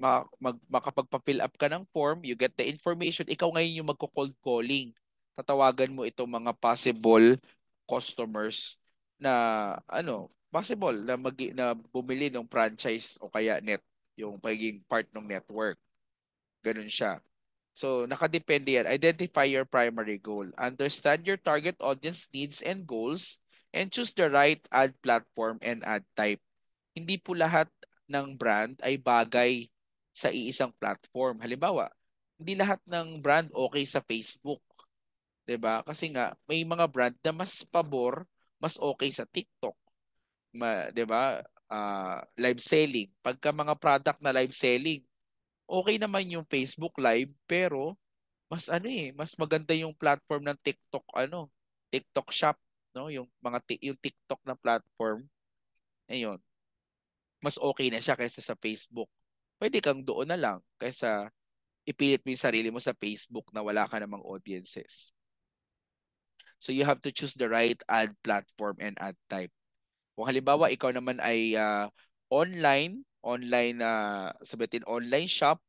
mag, mag makapagpa-fill up ka ng form, you get the information, ikaw ngayon yung magko-cold calling tatawagan mo itong mga possible customers na ano, possible na mag na bumili ng franchise o kaya net yung pagiging part ng network. Ganun siya. So, nakadepende yan. Identify your primary goal. Understand your target audience needs and goals and choose the right ad platform and ad type. Hindi po lahat ng brand ay bagay sa iisang platform. Halimbawa, hindi lahat ng brand okay sa Facebook 'di ba? Kasi nga may mga brand na mas pabor, mas okay sa TikTok. Ma, 'di ba? Uh, live selling. Pagka mga product na live selling, okay naman yung Facebook Live pero mas ano eh, mas maganda yung platform ng TikTok ano, TikTok Shop, no? Yung mga yung TikTok na platform. Ayun. Mas okay na siya kaysa sa Facebook. Pwede kang doon na lang kaysa ipilit mo yung sarili mo sa Facebook na wala ka namang audiences. So you have to choose the right ad platform and ad type. Kung halimbawa ikaw naman ay uh, online online na sabihin online shop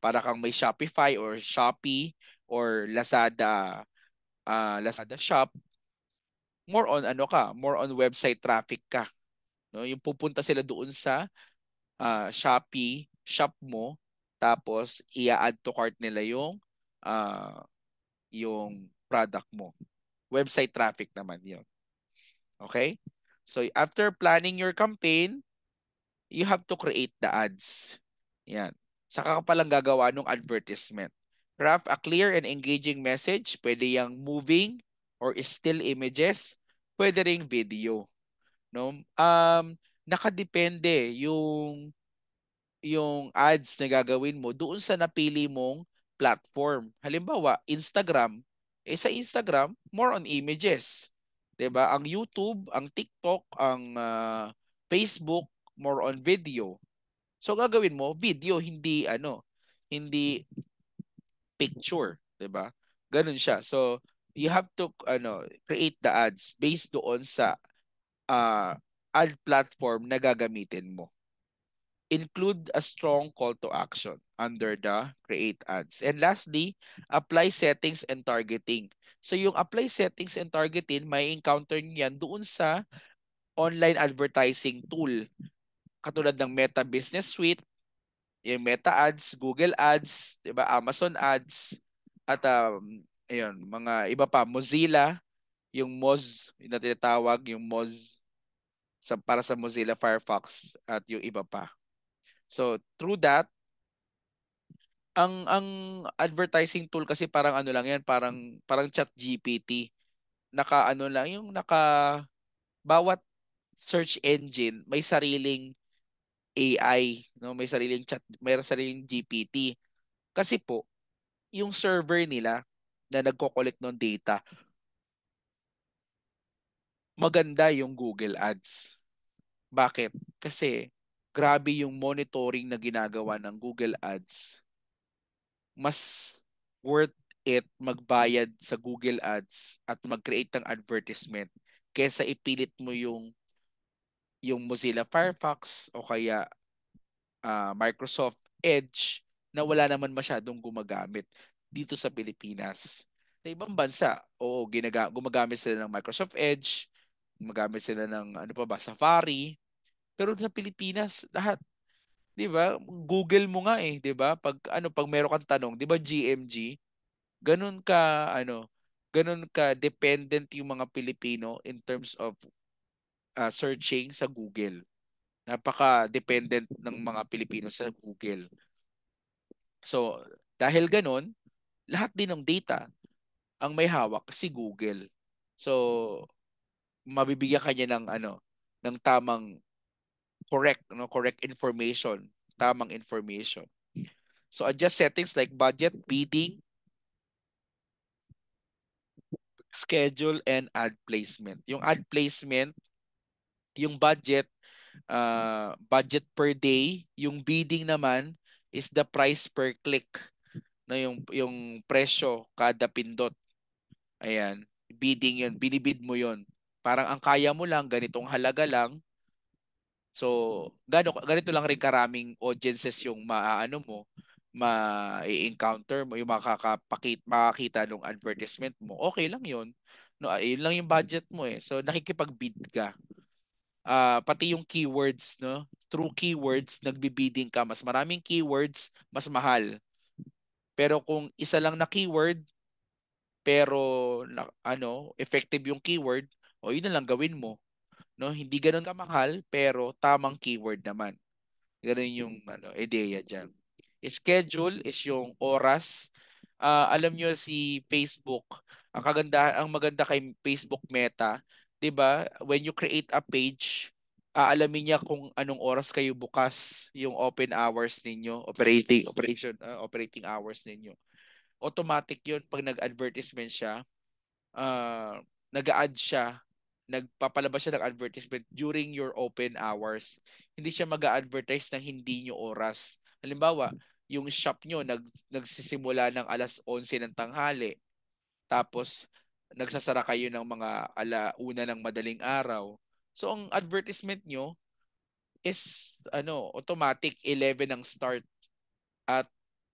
para kang may Shopify or Shopee or Lazada uh, Lazada shop. More on ano ka more on website traffic ka no? Yung pupunta sila doon sa uh, Shopee shop mo tapos i-add to cart nila yung uh, yung product mo. Website traffic naman yon okay? So after planning your campaign you have to create the ads yan saka ka palang gagawa ng advertisement craft a clear and engaging message pwede yang moving or still images pwede ring video no um nakadepende yung yung ads na gagawin mo doon sa napili mong platform. Halimbawa, Instagram. Eh sa Instagram, more on images. 'Di ba? Ang YouTube, ang TikTok, ang uh, Facebook, more on video. So gagawin mo video, hindi ano, hindi picture, 'di ba? Ganun siya. So you have to ano, create the ads based doon sa uh, ad platform na gagamitin mo include a strong call to action under the create ads. And lastly, apply settings and targeting. So yung apply settings and targeting, may encounter niyo yan doon sa online advertising tool. Katulad ng Meta Business Suite, yung Meta Ads, Google Ads, 'di ba? Amazon Ads at um, ayun, mga iba pa, Mozilla, yung Moz na tinatawag, yung Moz sa para sa Mozilla Firefox at yung iba pa. So, through that, ang ang advertising tool kasi parang ano lang yan, parang parang chat GPT. Naka ano lang, yung naka bawat search engine may sariling AI, no? May sariling chat, may sariling GPT. Kasi po, yung server nila na nagko-collect ng data, maganda yung Google Ads. Bakit? Kasi grabe yung monitoring na ginagawa ng Google Ads. Mas worth it magbayad sa Google Ads at mag-create ng advertisement kaysa ipilit mo yung yung Mozilla Firefox o kaya uh, Microsoft Edge na wala naman masyadong gumagamit dito sa Pilipinas. Sa ibang bansa, oo, ginaga- gumagamit sila ng Microsoft Edge, gumagamit sila ng ano pa ba, Safari, pero sa Pilipinas, lahat. 'Di ba? Google mo nga eh, 'di ba? Pag ano, pag meron kang tanong, 'di ba GMG? Ganun ka ano, ganun ka dependent yung mga Pilipino in terms of uh, searching sa Google. Napaka-dependent ng mga Pilipino sa Google. So, dahil ganun, lahat din ng data ang may hawak si Google. So, mabibigyan kanya ng ano, ng tamang correct, no, correct information, tamang information. So adjust settings like budget, bidding, schedule, and ad placement. Yung ad placement, yung budget, uh, budget per day, yung bidding naman is the price per click. No, yung, yung presyo kada pindot. Ayan, bidding yun, binibid mo yun. Parang ang kaya mo lang, ganitong halaga lang, So, gano, ganito lang rin karaming audiences yung maaano mo, ma-encounter mo, yung makakapakita, makakita ng advertisement mo. Okay lang yun. No, yun lang yung budget mo eh. So, nakikipag-bid ka. Uh, pati yung keywords, no? Through keywords, nagbibidding ka. Mas maraming keywords, mas mahal. Pero kung isa lang na keyword, pero na, ano, effective yung keyword, o yun na lang gawin mo no hindi ganoon kamahal pero tamang keyword naman ganoon yung ano ideya diyan schedule is yung oras uh, alam niyo si Facebook ang kaganda ang maganda kay Facebook Meta 'di ba when you create a page aalamin niya kung anong oras kayo bukas yung open hours ninyo operating operation uh, operating hours ninyo automatic yun pag nag-advertisement siya uh, nag-add siya nagpapalabas siya ng advertisement during your open hours. Hindi siya mag advertise ng hindi nyo oras. Halimbawa, yung shop nyo nag, nagsisimula ng alas 11 ng tanghali. Tapos, nagsasara kayo ng mga ala una ng madaling araw. So, ang advertisement nyo, is ano, automatic 11 ang start at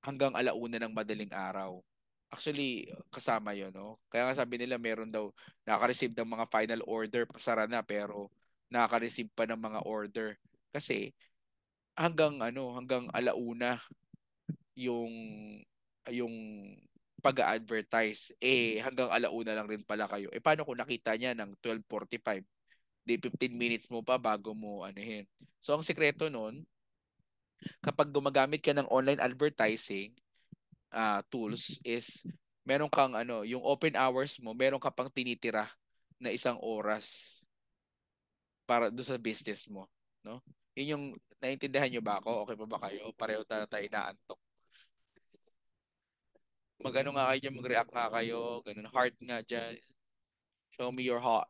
hanggang alauna ng madaling araw. Actually, kasama 'yon, no? Kaya nga sabi nila meron daw nakaka-receive ng mga final order, pasara na pero nakaka-receive pa ng mga order kasi hanggang ano, hanggang alauna yung yung pag-a-advertise eh hanggang alauna lang rin pala kayo. Eh paano kung nakita niya ng 12:45? Di 15 minutes mo pa bago mo anuhin. So ang sikreto nun, kapag gumagamit ka ng online advertising uh, tools is meron kang ano, yung open hours mo, meron ka pang tinitira na isang oras para do sa business mo, no? Yun yung naiintindihan niyo ba ako? Okay pa ba kayo? Pareho tayo tayo inaantok. Magano nga kayo mag-react nga kayo, ganun, heart nga dyan. Show me your heart.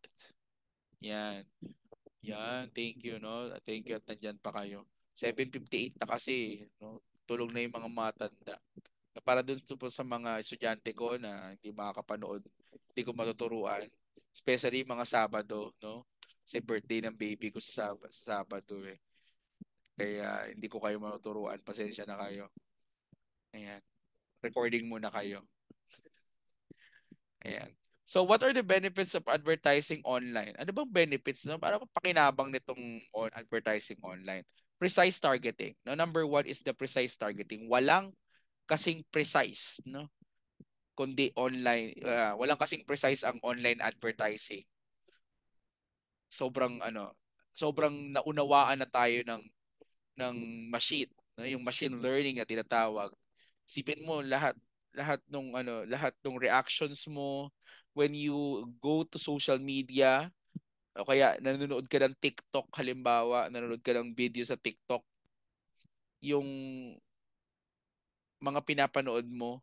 Yan. Yan, thank you, no? Thank you at nandyan pa kayo. 7.58 na kasi, no? Tulog na yung mga matanda. Para dun po sa mga estudyante ko na hindi makakapanood, hindi ko matuturuan. Especially mga Sabado, no? Kasi birthday ng baby ko sa Sabado, sa Sabado eh. Kaya hindi ko kayo matuturuan. Pasensya na kayo. Ayan recording muna kayo. Ayan. So what are the benefits of advertising online? Ano bang benefits no? Para pakinabang nitong on advertising online? Precise targeting. No, number one is the precise targeting. Walang kasing precise, no? Kundi online, uh, walang kasing precise ang online advertising. Sobrang ano, sobrang naunawaan na tayo ng ng machine, no? yung machine learning na tinatawag Sipin mo lahat lahat nung ano, lahat nung reactions mo when you go to social media o kaya nanonood ka ng TikTok halimbawa, nanonood ka ng video sa TikTok, yung mga pinapanood mo,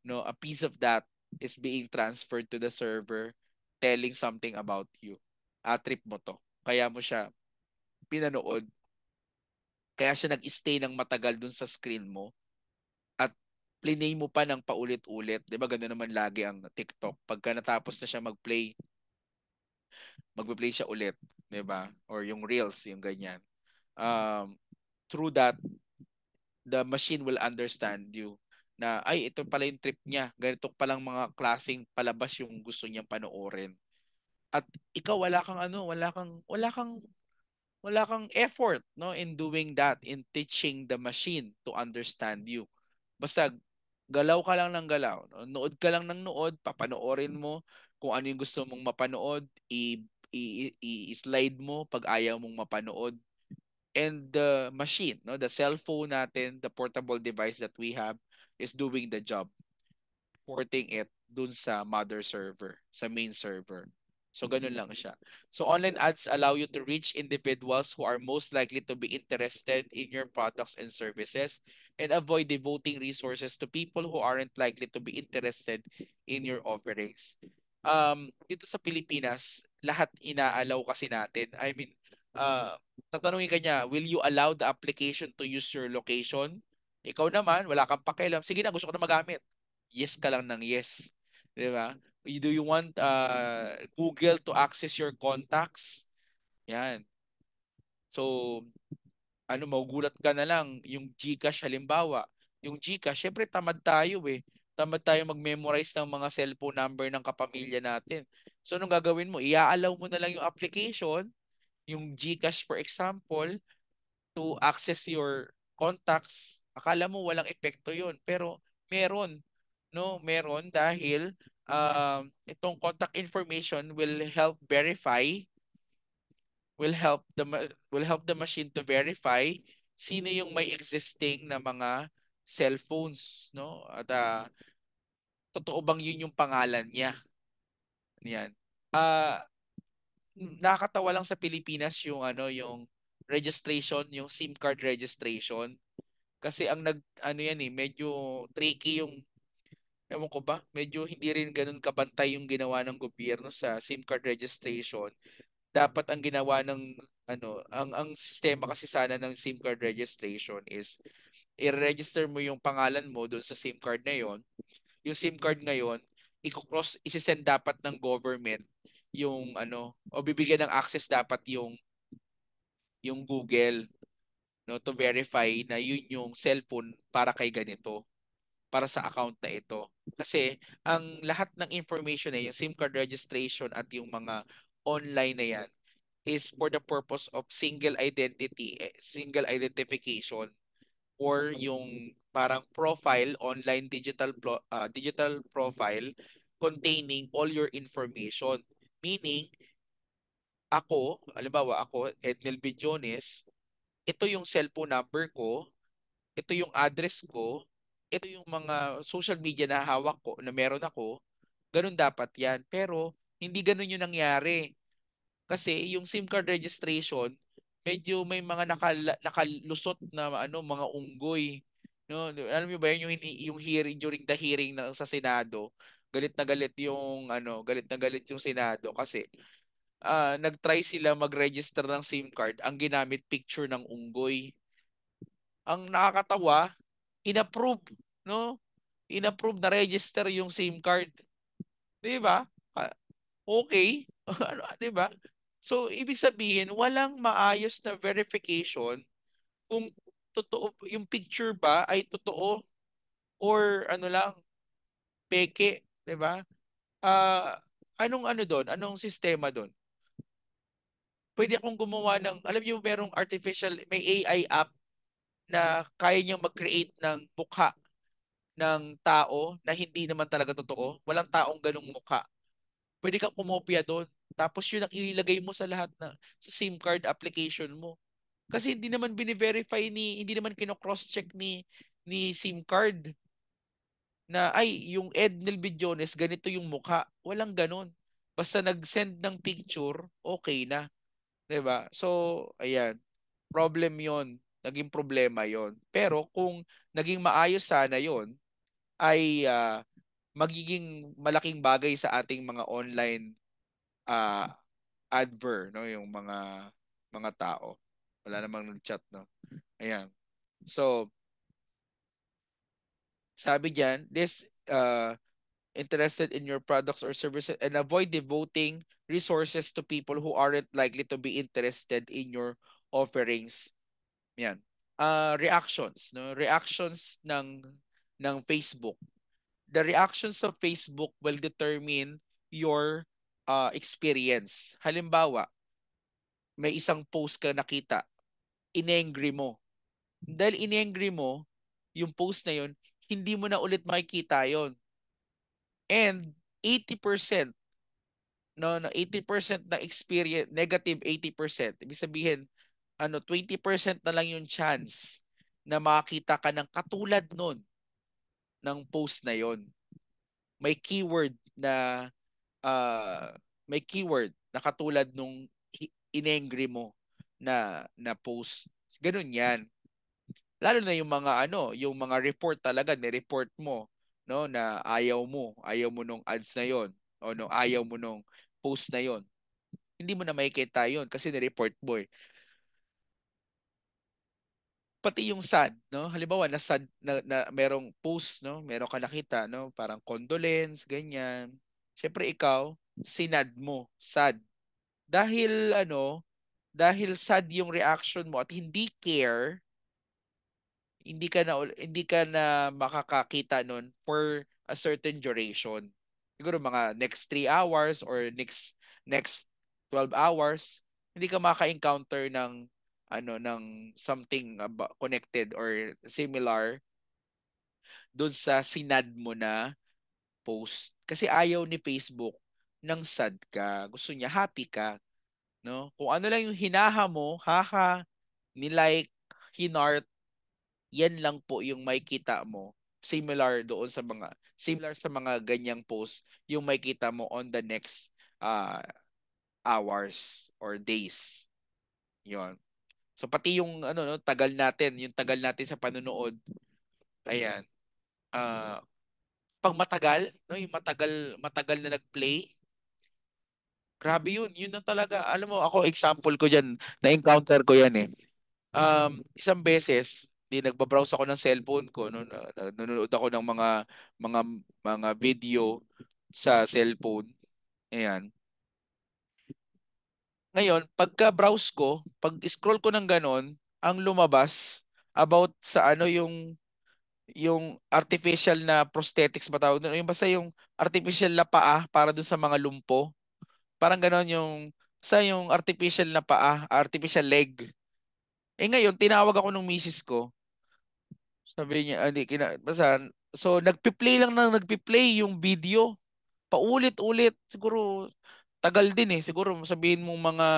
no, a piece of that is being transferred to the server telling something about you. Ah, trip mo to. Kaya mo siya pinanood. Kaya siya nag-stay ng matagal dun sa screen mo plinay mo pa ng paulit-ulit. 'Di ba? Ganoon naman lagi ang TikTok. Pagka natapos na siya mag-play, magpe-play siya ulit, 'di ba? Or yung Reels, yung ganyan. Um, through that the machine will understand you na ay ito pala yung trip niya. Ganito palang mga klaseng palabas yung gusto niyang panoorin. At ikaw wala kang ano, wala kang wala kang wala kang effort no in doing that in teaching the machine to understand you. Basta galaw ka lang ng galaw. No? Nood ka lang ng nood, papanoorin mo kung ano yung gusto mong mapanood, i- i- i-slide mo pag ayaw mong mapanood. And the machine, no, the cellphone natin, the portable device that we have is doing the job. Porting it dun sa mother server, sa main server. So ganun lang siya. So online ads allow you to reach individuals who are most likely to be interested in your products and services and avoid devoting resources to people who aren't likely to be interested in your offerings. Um, dito sa Pilipinas, lahat inaalaw kasi natin. I mean, uh, tatanungin ka niya, will you allow the application to use your location? Ikaw naman, wala kang pakialam. Sige na, gusto ko na magamit. Yes ka lang ng yes. Di ba? Do you want uh, Google to access your contacts? Yan. So, ano, magugulat ka na lang, yung GCash halimbawa. Yung GCash, syempre tamad tayo eh. Tamad tayo mag-memorize ng mga cellphone number ng kapamilya natin. So, anong gagawin mo? Iaalaw mo na lang yung application, yung GCash for example, to access your contacts. Akala mo walang epekto yun. Pero meron. No, meron dahil um, itong contact information will help verify will help the will help the machine to verify sino yung may existing na mga cellphones no? At uh, totoo bang yun yung pangalan niya? Yan. Uh, nakakatawa lang sa Pilipinas yung ano yung registration yung SIM card registration. Kasi ang nag ano yan eh medyo tricky yung ewan ko ba, medyo hindi rin ganun kabantay yung ginawa ng gobyerno sa SIM card registration. Dapat ang ginawa ng ano, ang ang sistema kasi sana ng SIM card registration is i-register mo yung pangalan mo doon sa SIM card na yon. Yung SIM card ngayon, i-cross isi-send dapat ng government yung ano o bibigyan ng access dapat yung yung Google no to verify na yun yung cellphone para kay ganito para sa account na ito. Kasi ang lahat ng information na yung SIM card registration at yung mga online na yan is for the purpose of single identity, eh, single identification or yung parang profile, online digital uh, digital profile containing all your information. Meaning, ako, alimbawa ako, Ednel Bidiones, ito yung cellphone number ko, ito yung address ko, ito yung mga social media na hawak ko, na meron ako, ganun dapat yan. Pero, hindi ganun yung nangyari. Kasi yung SIM card registration, medyo may mga nakal nakalusot na ano mga unggoy. No, alam niyo ba yun yung yung hearing during the hearing na sa Senado, galit na galit yung ano, galit na galit yung Senado kasi uh, nagtry sila mag-register ng SIM card, ang ginamit picture ng unggoy. Ang nakakatawa, inapprove, no? Inapprove na register yung SIM card. 'Di ba? Okay. ano, 'di ba? So, ibig sabihin, walang maayos na verification kung totoo, yung picture ba ay totoo or ano lang, peke, di ba? Uh, anong ano doon? Anong sistema doon? Pwede akong gumawa ng, alam niyo merong artificial, may AI app na kaya niyang mag-create ng mukha ng tao na hindi naman talaga totoo. Walang taong ganong mukha. Pwede kang kumopya doon. Tapos yun ang ilagay mo sa lahat na sa SIM card application mo. Kasi hindi naman bini-verify ni hindi naman kino-cross-check ni ni SIM card na ay yung Ednel Bidiones ganito yung mukha. Walang ganun. Basta nag-send ng picture, okay na. ba? So, ayan. Problem 'yon. Naging problema 'yon. Pero kung naging maayos sana 'yon, ay uh, magiging malaking bagay sa ating mga online uh, adver no yung mga mga tao. Wala namang nag-chat no. Ayan. So sabi diyan, this uh, interested in your products or services and avoid devoting resources to people who aren't likely to be interested in your offerings. Yan. Uh, reactions, no? Reactions ng ng Facebook. The reactions of Facebook will determine your uh, experience. Halimbawa, may isang post ka nakita, inengry mo. Dahil inengry mo, yung post na yun, hindi mo na ulit makikita yon. And 80% no, na 80% na experience, negative 80%. Ibig sabihin, ano, 20% na lang yung chance na makakita ka ng katulad nun ng post na yon. May keyword na uh, may keyword na katulad nung inengry mo na na post. Ganun 'yan. Lalo na yung mga ano, yung mga report talaga, ni-report mo no na ayaw mo, ayaw mo nung ads na 'yon o no ayaw mo nung post na 'yon. Hindi mo na makikita 'yon kasi ni-report mo eh pati yung sad, no? Halimbawa na sad na, na merong post, no? Meron ka nakita, no? Parang condolence, ganyan. Syempre ikaw, sinad mo, sad. Dahil ano, dahil sad yung reaction mo at hindi care, hindi ka na hindi ka na makakakita nun for a certain duration. Siguro mga next 3 hours or next next 12 hours, hindi ka maka-encounter ng ano ng something connected or similar doon sa sinad mo na post. Kasi ayaw ni Facebook ng sad ka. Gusto niya happy ka no? Kung ano lang yung hinaha mo haha ni like hinart yan lang po yung may kita mo. Similar doon sa mga similar sa mga ganyang post yung may kita mo on the next uh, hours or days. Yon So pati yung ano no, tagal natin, yung tagal natin sa panonood. Ayan. Uh, pag matagal, no, yung matagal matagal na nag-play. Grabe yun. Yun na talaga. Alam mo, ako example ko diyan, na-encounter ko yan eh. Um, isang beses, di nagba-browse ako ng cellphone ko, no, nanonood ako ng mga mga mga video sa cellphone. Ayan. Ngayon, pagka-browse ko, pag-scroll ko ng ganon, ang lumabas about sa ano yung yung artificial na prosthetics ba tawag doon? Yung basta yung artificial na paa para dun sa mga lumpo. Parang ganon yung sa yung artificial na paa, artificial leg. Eh ngayon, tinawag ako ng misis ko. Sabi niya, hindi, kina, basta, so nagpi-play lang nang nagpi-play yung video. Paulit-ulit. Siguro, tagal din eh. Siguro sabihin mo mga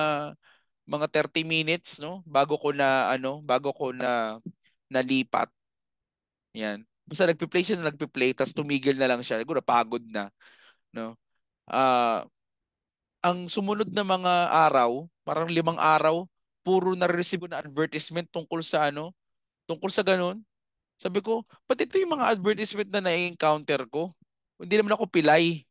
mga 30 minutes no? Bago ko na ano bago ko na nalipat. Yan. Basta nagpi-play siya nagpi-play tapos tumigil na lang siya. Siguro pagod na no? Ah ang sumunod na mga araw parang limang araw puro na-receive na advertisement tungkol sa ano tungkol sa ganun. Sabi ko pati ito yung mga advertisement na na-encounter ko? Hindi naman ako pilay.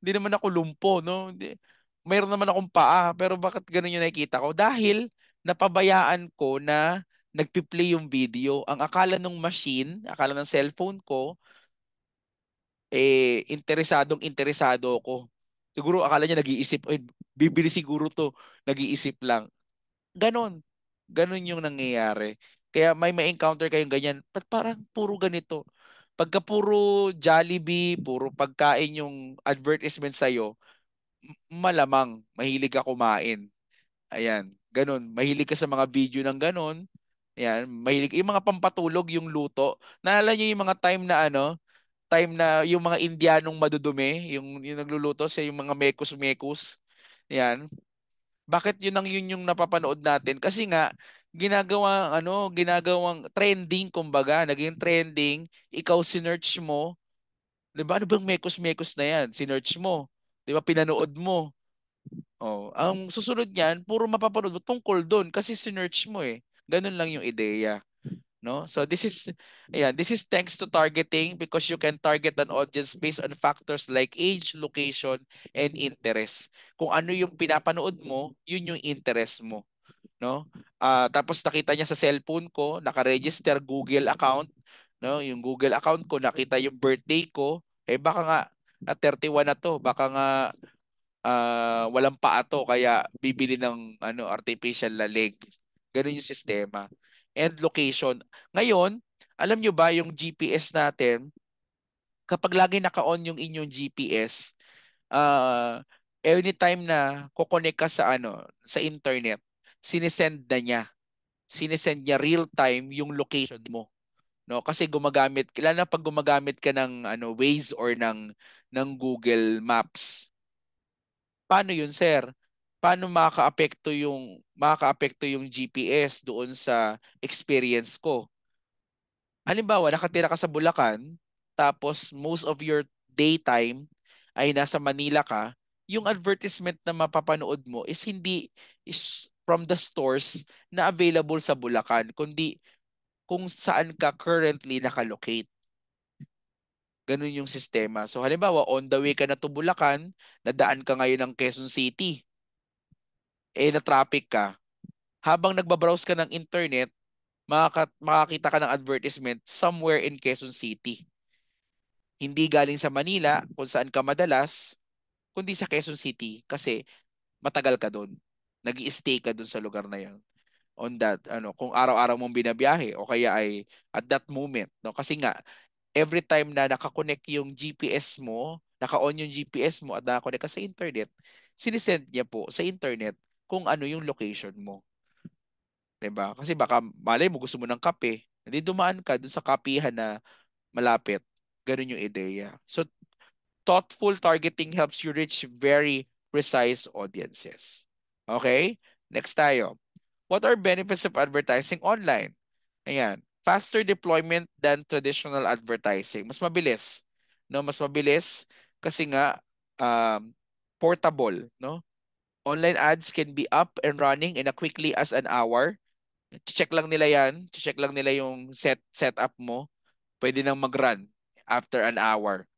Hindi naman ako lumpo no? Hindi mayroon naman akong paa, pero bakit ganun yung nakikita ko? Dahil napabayaan ko na nagpi-play yung video. Ang akala ng machine, akala ng cellphone ko, eh, interesadong interesado ako. Siguro akala niya nag-iisip, eh, bibili siguro to, nag-iisip lang. Ganon. Ganon yung nangyayari. Kaya may ma-encounter kayong ganyan. Ba't parang puro ganito? Pagka puro Jollibee, puro pagkain yung advertisement sa'yo, malamang mahilig ka kumain. Ayan, ganun. Mahilig ka sa mga video ng ganun. Ayan, mahilig yung mga pampatulog yung luto. Naalala niyo yung mga time na ano, time na yung mga Indianong madudumi, yung yung nagluluto sa yung mga mekus-mekus. Ayan. Bakit yun ang yun yung napapanood natin? Kasi nga ginagawa ano, ginagawang trending kumbaga, naging trending, ikaw sinearch mo, 'di ba? Ano bang mekus-mekus na 'yan? Sinearch mo, 'di ba? Pinanood mo. Oh, ang susunod niyan, puro mapapanood mo tungkol doon kasi sinearch mo eh. Ganun lang yung ideya, no? So this is yeah, this is thanks to targeting because you can target an audience based on factors like age, location, and interest. Kung ano yung pinapanood mo, yun yung interest mo, no? Ah, tapos nakita niya sa cellphone ko, naka-register Google account, no? Yung Google account ko, nakita yung birthday ko, eh baka nga na 31 na to, baka nga uh, walang paa to kaya bibili ng ano artificial na leg. Ganun yung sistema. And location. Ngayon, alam nyo ba yung GPS natin, kapag lagi naka-on yung inyong GPS, uh, anytime na kukonek ka sa ano, sa internet, sinesend na niya. Sinesend niya real time yung location mo. No, kasi gumagamit, lalo na pag gumagamit ka ng ano Waze or ng ng Google Maps, paano yun, sir? Paano makakaapekto yung makakaapekto yung GPS doon sa experience ko? Halimbawa, nakatira ka sa Bulacan, tapos most of your daytime ay nasa Manila ka, yung advertisement na mapapanood mo is hindi is from the stores na available sa Bulacan, kundi kung saan ka currently nakalocate. Ganun yung sistema. So halimbawa, on the way ka na to Bulacan, nadaan ka ngayon ng Quezon City. Eh, na-traffic ka. Habang nagbabrowse ka ng internet, makakita ka ng advertisement somewhere in Quezon City. Hindi galing sa Manila, kung saan ka madalas, kundi sa Quezon City kasi matagal ka doon. nag stay ka doon sa lugar na 'yon. On that, ano, kung araw-araw mong binabiyahe o kaya ay at that moment, no? Kasi nga every time na nakakonect yung GPS mo, naka-on yung GPS mo at nakakonect ka sa internet, sinisend niya po sa internet kung ano yung location mo. 'Di ba? Kasi baka malay mo gusto mo ng kape, hindi dumaan ka dun sa kapihan na malapit. Ganun yung ideya. So thoughtful targeting helps you reach very precise audiences. Okay? Next tayo. What are benefits of advertising online? Ayan faster deployment than traditional advertising. Mas mabilis, no? Mas mabilis kasi nga um, portable, no? Online ads can be up and running in a quickly as an hour. Check lang nila 'yan, check lang nila yung set setup mo. Pwede nang mag-run after an hour.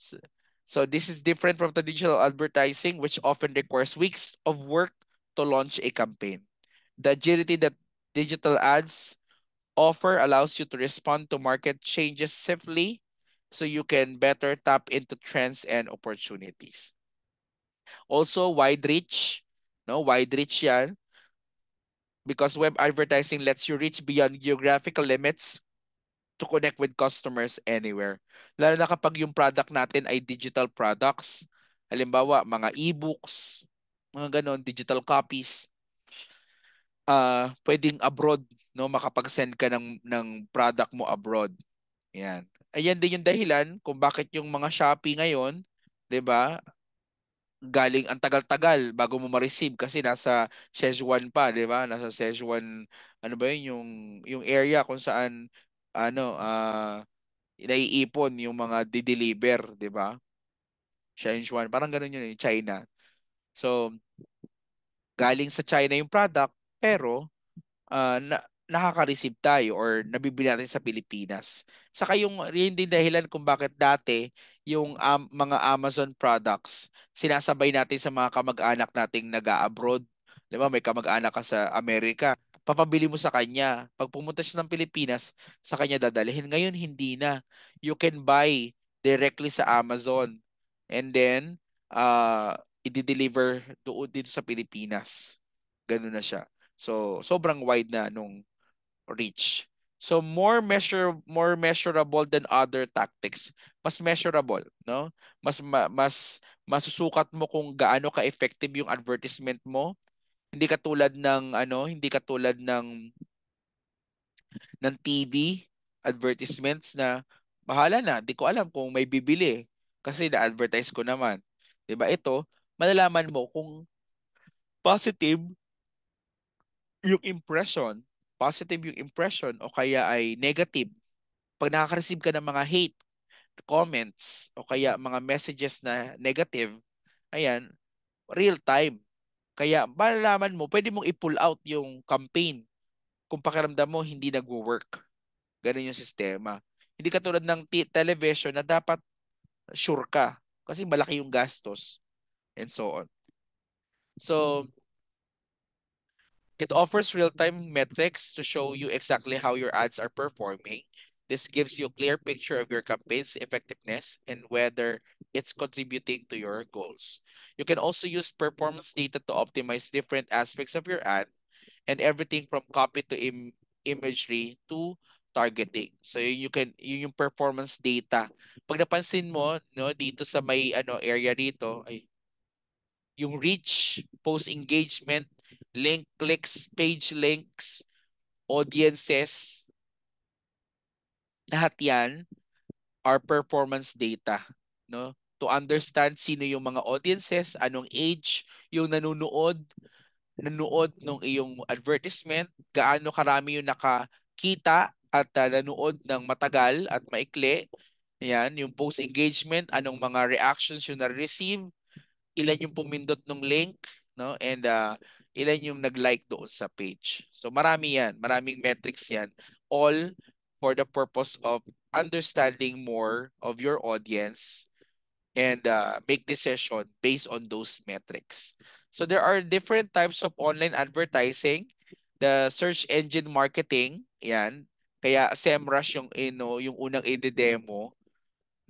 So, so this is different from traditional advertising which often requires weeks of work to launch a campaign. The agility that digital ads offer allows you to respond to market changes swiftly so you can better tap into trends and opportunities. Also, wide reach. No, wide reach 'yan because web advertising lets you reach beyond geographical limits to connect with customers anywhere. Lalo na kapag yung product natin ay digital products. Halimbawa, mga e-books, mga ganon, digital copies. Uh, pwedeng abroad, no, makapag-send ka ng, ng product mo abroad. Yan. Ayan din yung dahilan kung bakit yung mga Shopee ngayon, 'di ba? galing ang tagal-tagal bago mo ma-receive kasi nasa Szechuan pa, 'di ba? Nasa Szechuan ano ba 'yun yung yung area kung saan ano ah uh, naiipon yung mga di-deliver, 'di ba? Szechuan, parang ganoon yun, China. So galing sa China yung product pero uh, na, nakaka-receive tayo or nabibili natin sa Pilipinas. Saka yung yun din dahilan kung bakit dati yung um, mga Amazon products sinasabay natin sa mga kamag-anak nating nag-abroad. 'Di ba? May kamag-anak ka sa Amerika. Papabili mo sa kanya. Pag pumunta siya ng Pilipinas, sa kanya dadalhin. Ngayon hindi na. You can buy directly sa Amazon and then uh, i-deliver doon dito sa Pilipinas. Ganun na siya. So, sobrang wide na nung reach. So more measure more measurable than other tactics. Mas measurable, no? Mas ma, mas masusukat mo kung gaano ka-effective yung advertisement mo. Hindi katulad ng ano, hindi katulad ng ng TV advertisements na bahala na, hindi ko alam kung may bibili kasi na-advertise ko naman. 'Di ba? Ito, malalaman mo kung positive yung impression positive yung impression o kaya ay negative. Pag nakaka-receive ka ng mga hate comments o kaya mga messages na negative, ayan, real time. Kaya malalaman mo, pwede mong i-pull out yung campaign kung pakiramdam mo hindi nagwo-work. Ganun yung sistema. Hindi katulad ng television na dapat sure ka kasi malaki yung gastos and so on. So, It offers real-time metrics to show you exactly how your ads are performing. This gives you a clear picture of your campaign's effectiveness and whether it's contributing to your goals. You can also use performance data to optimize different aspects of your ad and everything from copy to Im imagery to targeting. So you can yun yung performance data. Pag napansin mo no dito sa may ano area dito ay yung reach, post engagement, link clicks, page links, audiences, lahat yan are performance data. No? To understand sino yung mga audiences, anong age yung nanonood, nanonood ng iyong advertisement, gaano karami yung nakakita at uh, nanood ng matagal at maikli. Yan, yung post engagement, anong mga reactions yung na-receive, ilan yung pumindot ng link, no? And uh, ilan yung nag-like doon sa page. So marami yan, maraming metrics yan. All for the purpose of understanding more of your audience and uh, make decision based on those metrics. So there are different types of online advertising. The search engine marketing, yan. Kaya SEMrush yung, you know, yung unang i-demo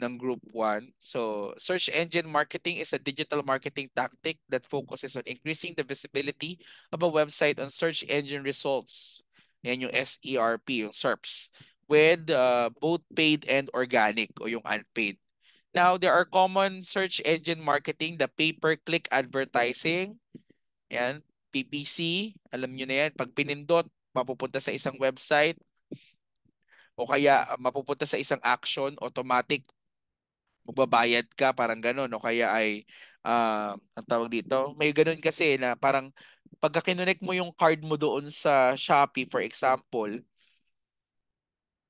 ng Group 1. So, search engine marketing is a digital marketing tactic that focuses on increasing the visibility of a website on search engine results. Yan yung SERP, yung SERPs, with uh, both paid and organic o yung unpaid. Now, there are common search engine marketing, the pay-per-click advertising, yan, PPC, alam nyo na yan, pag pinindot, mapupunta sa isang website, o kaya mapupunta sa isang action, automatic magbabayad ka, parang gano'n. O kaya ay, uh, ang tawag dito, may gano'n kasi na parang pagka kinonect mo yung card mo doon sa Shopee, for example,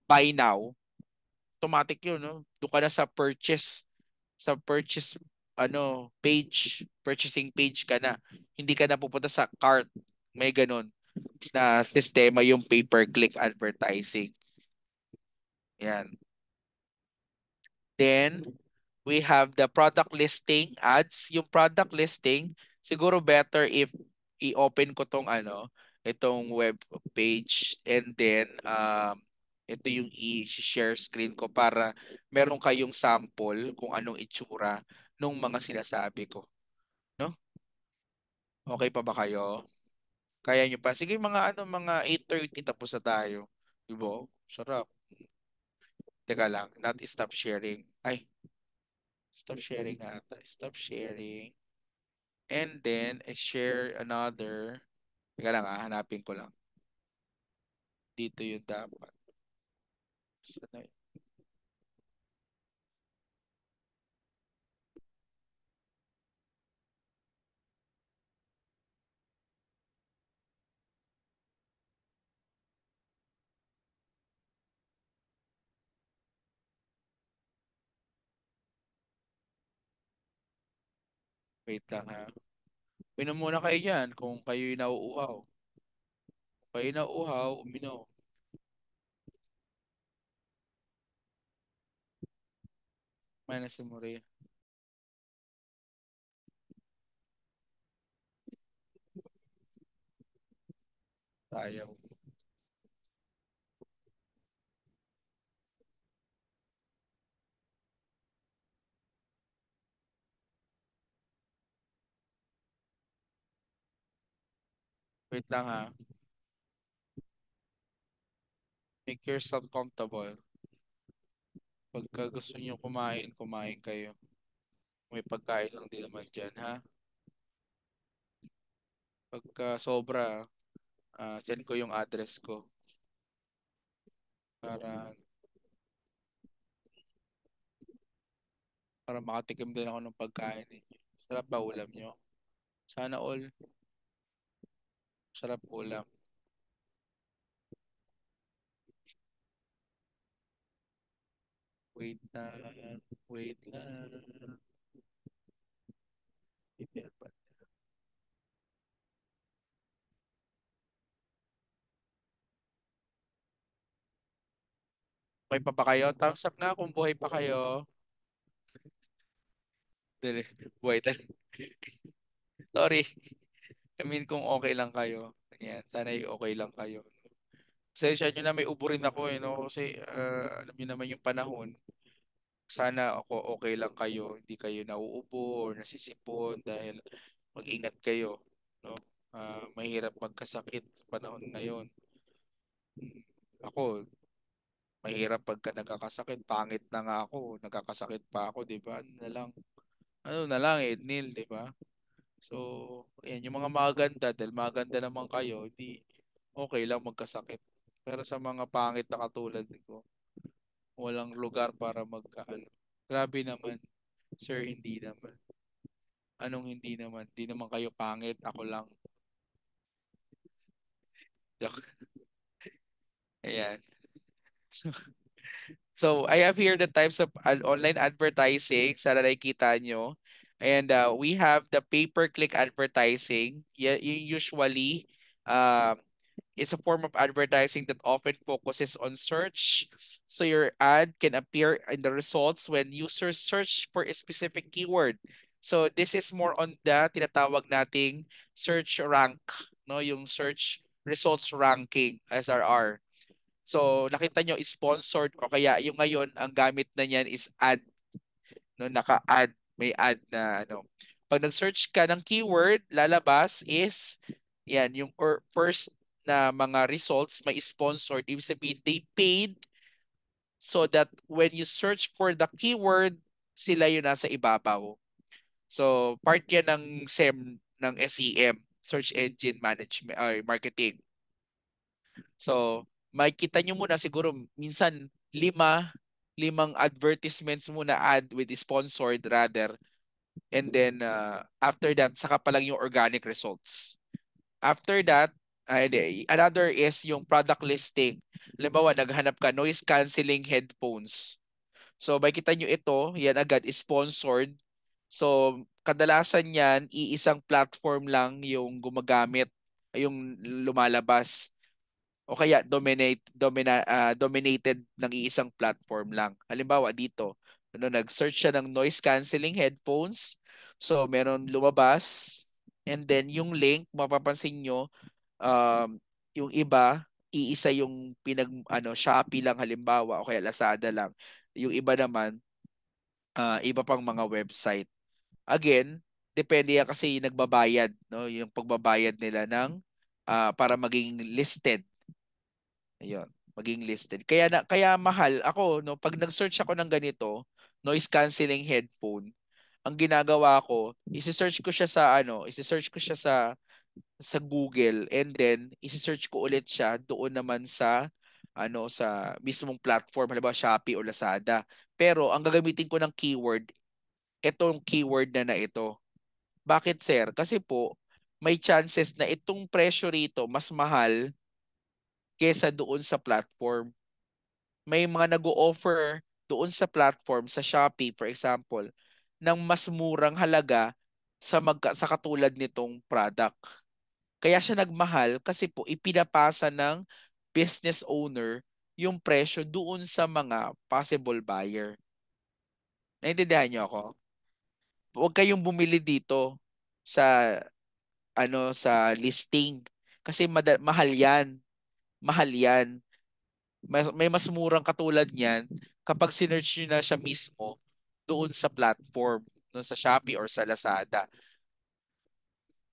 buy now, automatic yun, no? Doon ka na sa purchase, sa purchase ano, page, purchasing page ka na. Hindi ka na pupunta sa cart. May ganun na sistema yung pay-per-click advertising. Yan. Then, we have the product listing ads. Yung product listing, siguro better if i-open ko tong ano, itong web page and then um, ito yung i-share screen ko para meron kayong sample kung anong itsura ng mga sinasabi ko. No? Okay pa ba kayo? Kaya nyo pa? Sige mga ano, mga 8.30 tapos na tayo. Diba? Sarap. Teka lang, not stop sharing. Ay, stop sharing ata. Stop sharing. And then, I share another. Teka lang ah, hanapin ko lang. Dito yung dapat. Sana yun? Wait lang ha. Uminom muna kayo dyan kung kayo'y nauuhaw. Kung kayo'y nauuhaw, uminom. Minus si Maria. Ayaw. Wait lang ha. Make yourself comfortable. Pagka gusto niyo kumain, kumain kayo. May pagkain lang din naman dyan, ha? Pagka sobra, uh, send ko yung address ko. Para para makatikim din ako ng pagkain ninyo. Sarap ba ulam nyo? Sana all. Sarap ulam. Wait na. Wait lang. Buhay pa ba kayo? Thumbs up nga kung buhay pa kayo. Dili, buhay talaga. Sorry. I mean, kung okay lang kayo. Ayan, sana okay lang kayo. Pasensya nyo na may ubo rin ako eh, no? Kasi uh, alam niyo naman yung panahon. Sana ako okay lang kayo. Hindi kayo nauubo or nasisipon dahil mag-ingat kayo. No? Uh, mahirap magkasakit sa panahon ngayon. Ako, mahirap pagka nagkakasakit. Pangit na nga ako. Nagkakasakit pa ako, di ba? Ano na lang. Ano na lang eh, nil, di ba? So, ayan, yung mga maganda, dahil maganda naman kayo, hindi okay lang magkasakit. Pero sa mga pangit na katulad ko, walang lugar para magkaano. Grabe naman, sir, hindi naman. Anong hindi naman? Hindi naman kayo pangit, ako lang. Ayan. So, so, I have here the types of online advertising sa nakikita nyo. And uh, we have the pay-per-click advertising. Usually, uh, it's a form of advertising that often focuses on search. So your ad can appear in the results when users search for a specific keyword. So this is more on the tinatawag nating search rank, no, yung search results ranking SRR. So nakita nyo sponsored o kaya yung ngayon ang gamit na niyan is ad no naka-ad may ad na ano. Pag nag-search ka ng keyword, lalabas is yan yung or first na mga results may sponsored. Ibig sabihin, they paid so that when you search for the keyword, sila yung nasa ibabaw. So, part yan ng SEM, ng SEM, Search Engine Management, or Marketing. So, makikita nyo muna siguro minsan lima, limang advertisements muna ad with sponsored rather. And then, uh, after that, saka pa lang yung organic results. After that, ay, another is yung product listing. Halimbawa, naghanap ka noise cancelling headphones. So, makikita nyo ito, yan agad, sponsored. So, kadalasan yan, iisang platform lang yung gumagamit, yung lumalabas. O kaya dominate, domina, uh, dominated ng iisang platform lang. Halimbawa, dito, ano, nag-search siya ng noise cancelling headphones. So, meron lumabas. And then, yung link, mapapansin nyo, um, yung iba, iisa yung pinag ano Shopee lang halimbawa o kaya Lazada lang. Yung iba naman uh, iba pang mga website. Again, depende yan kasi nagbabayad, no? Yung pagbabayad nila ng uh, para maging listed. Ayun, maging listed. Kaya na kaya mahal ako no pag nag-search ako ng ganito, noise cancelling headphone, ang ginagawa ko, i-search ko siya sa ano, i-search ko siya sa sa Google and then i-search ko ulit siya doon naman sa ano sa mismong platform halimbawa Shopee o Lazada. Pero ang gagamitin ko ng keyword itong keyword na na ito. Bakit sir? Kasi po may chances na itong presyo rito mas mahal kesa doon sa platform. May mga nag-o-offer doon sa platform sa Shopee for example ng mas murang halaga sa magka, sa katulad nitong product. Kaya siya nagmahal kasi po ipinapasa ng business owner yung presyo doon sa mga possible buyer. Naintindihan niyo ako? Huwag kayong bumili dito sa ano sa listing kasi mahal 'yan. Mahal 'yan. May, may mas murang katulad niyan kapag sinearch niyo na siya mismo doon sa platform, doon sa Shopee or sa Lazada.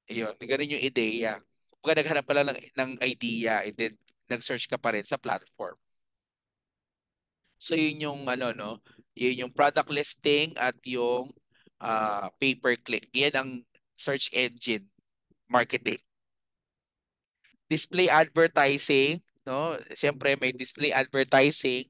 Ayun, ganun yung ideya. Kung naghanap pala ng, ng idea and then nag-search ka pa rin sa platform. So yun yung ano no, yun yung product listing at yung uh, pay per click. Yan ang search engine marketing. Display advertising, no? Siyempre may display advertising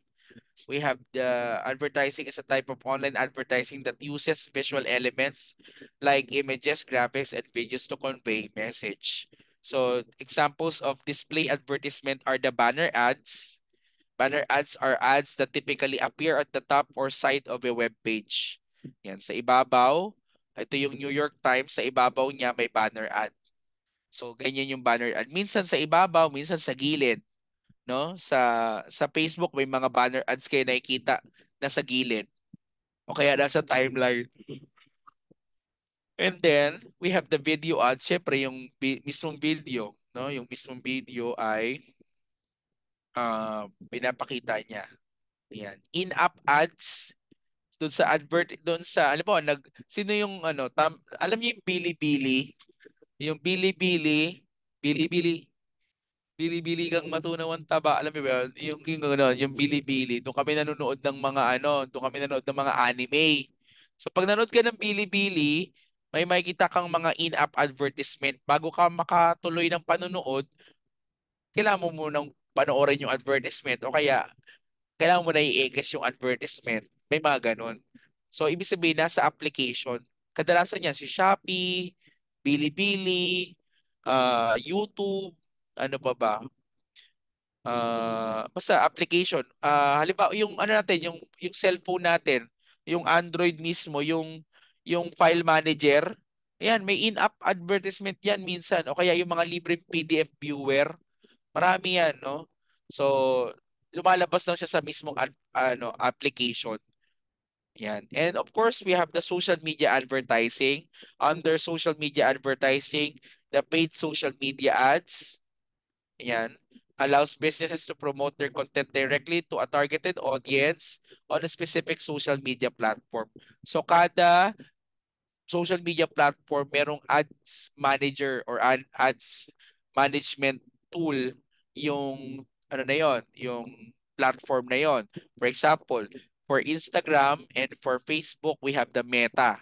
we have the advertising is a type of online advertising that uses visual elements like images, graphics, and videos to convey message. So examples of display advertisement are the banner ads. Banner ads are ads that typically appear at the top or side of a web page. Yan, sa ibabaw, ito yung New York Times, sa ibabaw niya may banner ad. So ganyan yung banner ad. Minsan sa ibabaw, minsan sa gilid no? Sa sa Facebook may mga banner ads kayo nakikita na sa gilid. O kaya nasa timeline. And then, we have the video ads. Siyempre, yung mismong video, no? Yung mismong video ay uh, pinapakita niya. Ayan. In-app ads doon sa advert doon sa alam mo nag sino yung ano tam, alam niyo yung Bilibili yung Bilibili Bilibili Bili-bili kang matunaw ang taba. Alam mo ba, yung, yung, ano, yung bili-bili. Doon kami nanonood ng mga ano, doon kami nanonood ng mga anime. So pag nanood ka ng bili-bili, may makikita kang mga in-app advertisement. Bago ka makatuloy ng panonood, kailangan mo munang panoorin yung advertisement o kaya kailangan mo na i-ekes yung advertisement. May mga ganun. So ibig sabihin nasa application. Kadalasan yan si Shopee, Bilibili, uh, YouTube, ano pa ba? Uh, basta application. Uh, halimbawa yung ano natin, yung yung cellphone natin, yung Android mismo, yung yung file manager, ayan, may in-app advertisement yan minsan o kaya yung mga libreng PDF viewer. Marami yan, no? So, lumalabas lang siya sa mismong ad, ano application. Yan. And of course, we have the social media advertising. Under social media advertising, the paid social media ads, Yan allows businesses to promote their content directly to a targeted audience on a specific social media platform. So kada social media platform merong ads manager or ads management tool yung ano na yon, yung platform na yon. For example, for Instagram and for Facebook, we have the Meta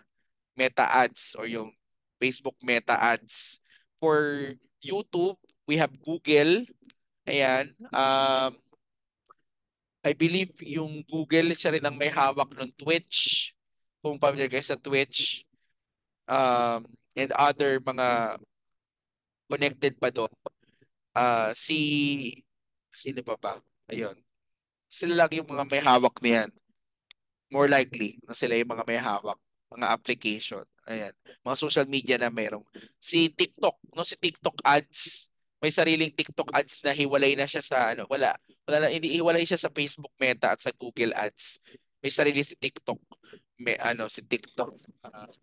Meta ads or yung Facebook Meta ads. For YouTube, we have Google. Ayan. Um, I believe yung Google siya rin ang may hawak ng Twitch. Kung familiar kayo sa Twitch. Um, and other mga connected pa doon. Uh, si sino pa ba? Ayun. Sila lang yung mga may hawak niyan. More likely na sila yung mga may hawak mga application. Ayan. Mga social media na mayroong. Si TikTok, no si TikTok ads may sariling TikTok ads na hiwalay na siya sa ano, wala. Wala na, hindi hiwalay siya sa Facebook Meta at sa Google Ads. May sarili si TikTok. May ano si TikTok uh,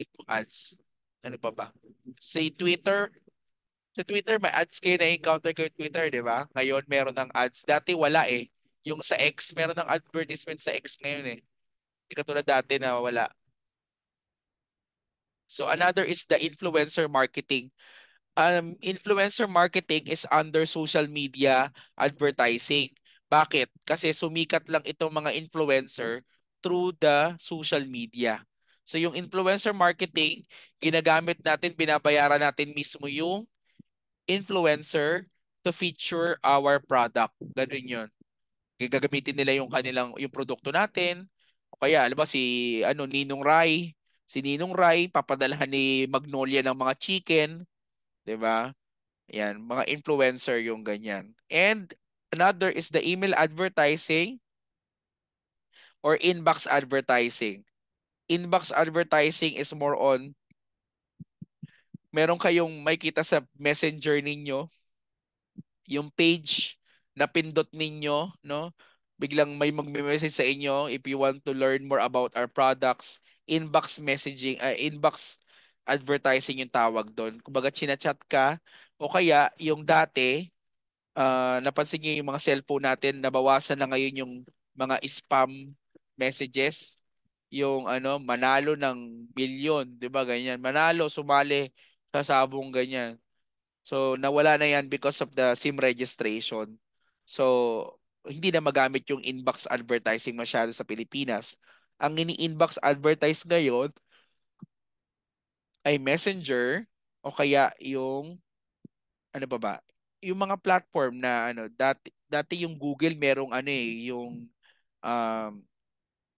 TikTok ads. Ano pa ba? Si Twitter, sa Twitter, may ads kayo na encounter kayo Twitter, di ba? Ngayon, meron ng ads. Dati wala eh. Yung sa X, meron ng advertisement sa X ngayon eh. Hindi katulad dati na wala. So another is the influencer marketing. Um, influencer marketing is under social media advertising. Bakit? Kasi sumikat lang itong mga influencer through the social media. So yung influencer marketing, ginagamit natin, binabayaran natin mismo yung influencer to feature our product. Ganun yun. Gagamitin nila yung kanilang yung produkto natin. O kaya, alam ba si ano Ninong Rai, si Ninong Rai papadalhan ni Magnolia ng mga chicken, 'di ba? Yan, mga influencer yung ganyan. And another is the email advertising or inbox advertising. Inbox advertising is more on meron kayong makita sa messenger ninyo yung page na pindot ninyo, no? Biglang may magme-message sa inyo if you want to learn more about our products, inbox messaging, uh, inbox advertising yung tawag doon. Kumbaga chinachat ka o kaya yung dati uh, napansin niyo yung mga cellphone natin nabawasan na ngayon yung mga spam messages yung ano manalo ng milyon 'di ba ganyan manalo sumali sa sabong ganyan So nawala na yan because of the SIM registration. So hindi na magamit yung inbox advertising masyado sa Pilipinas. Ang ini-inbox advertise ngayon ay Messenger o kaya yung ano ba ba? Yung mga platform na ano dati dati yung Google merong ano eh yung um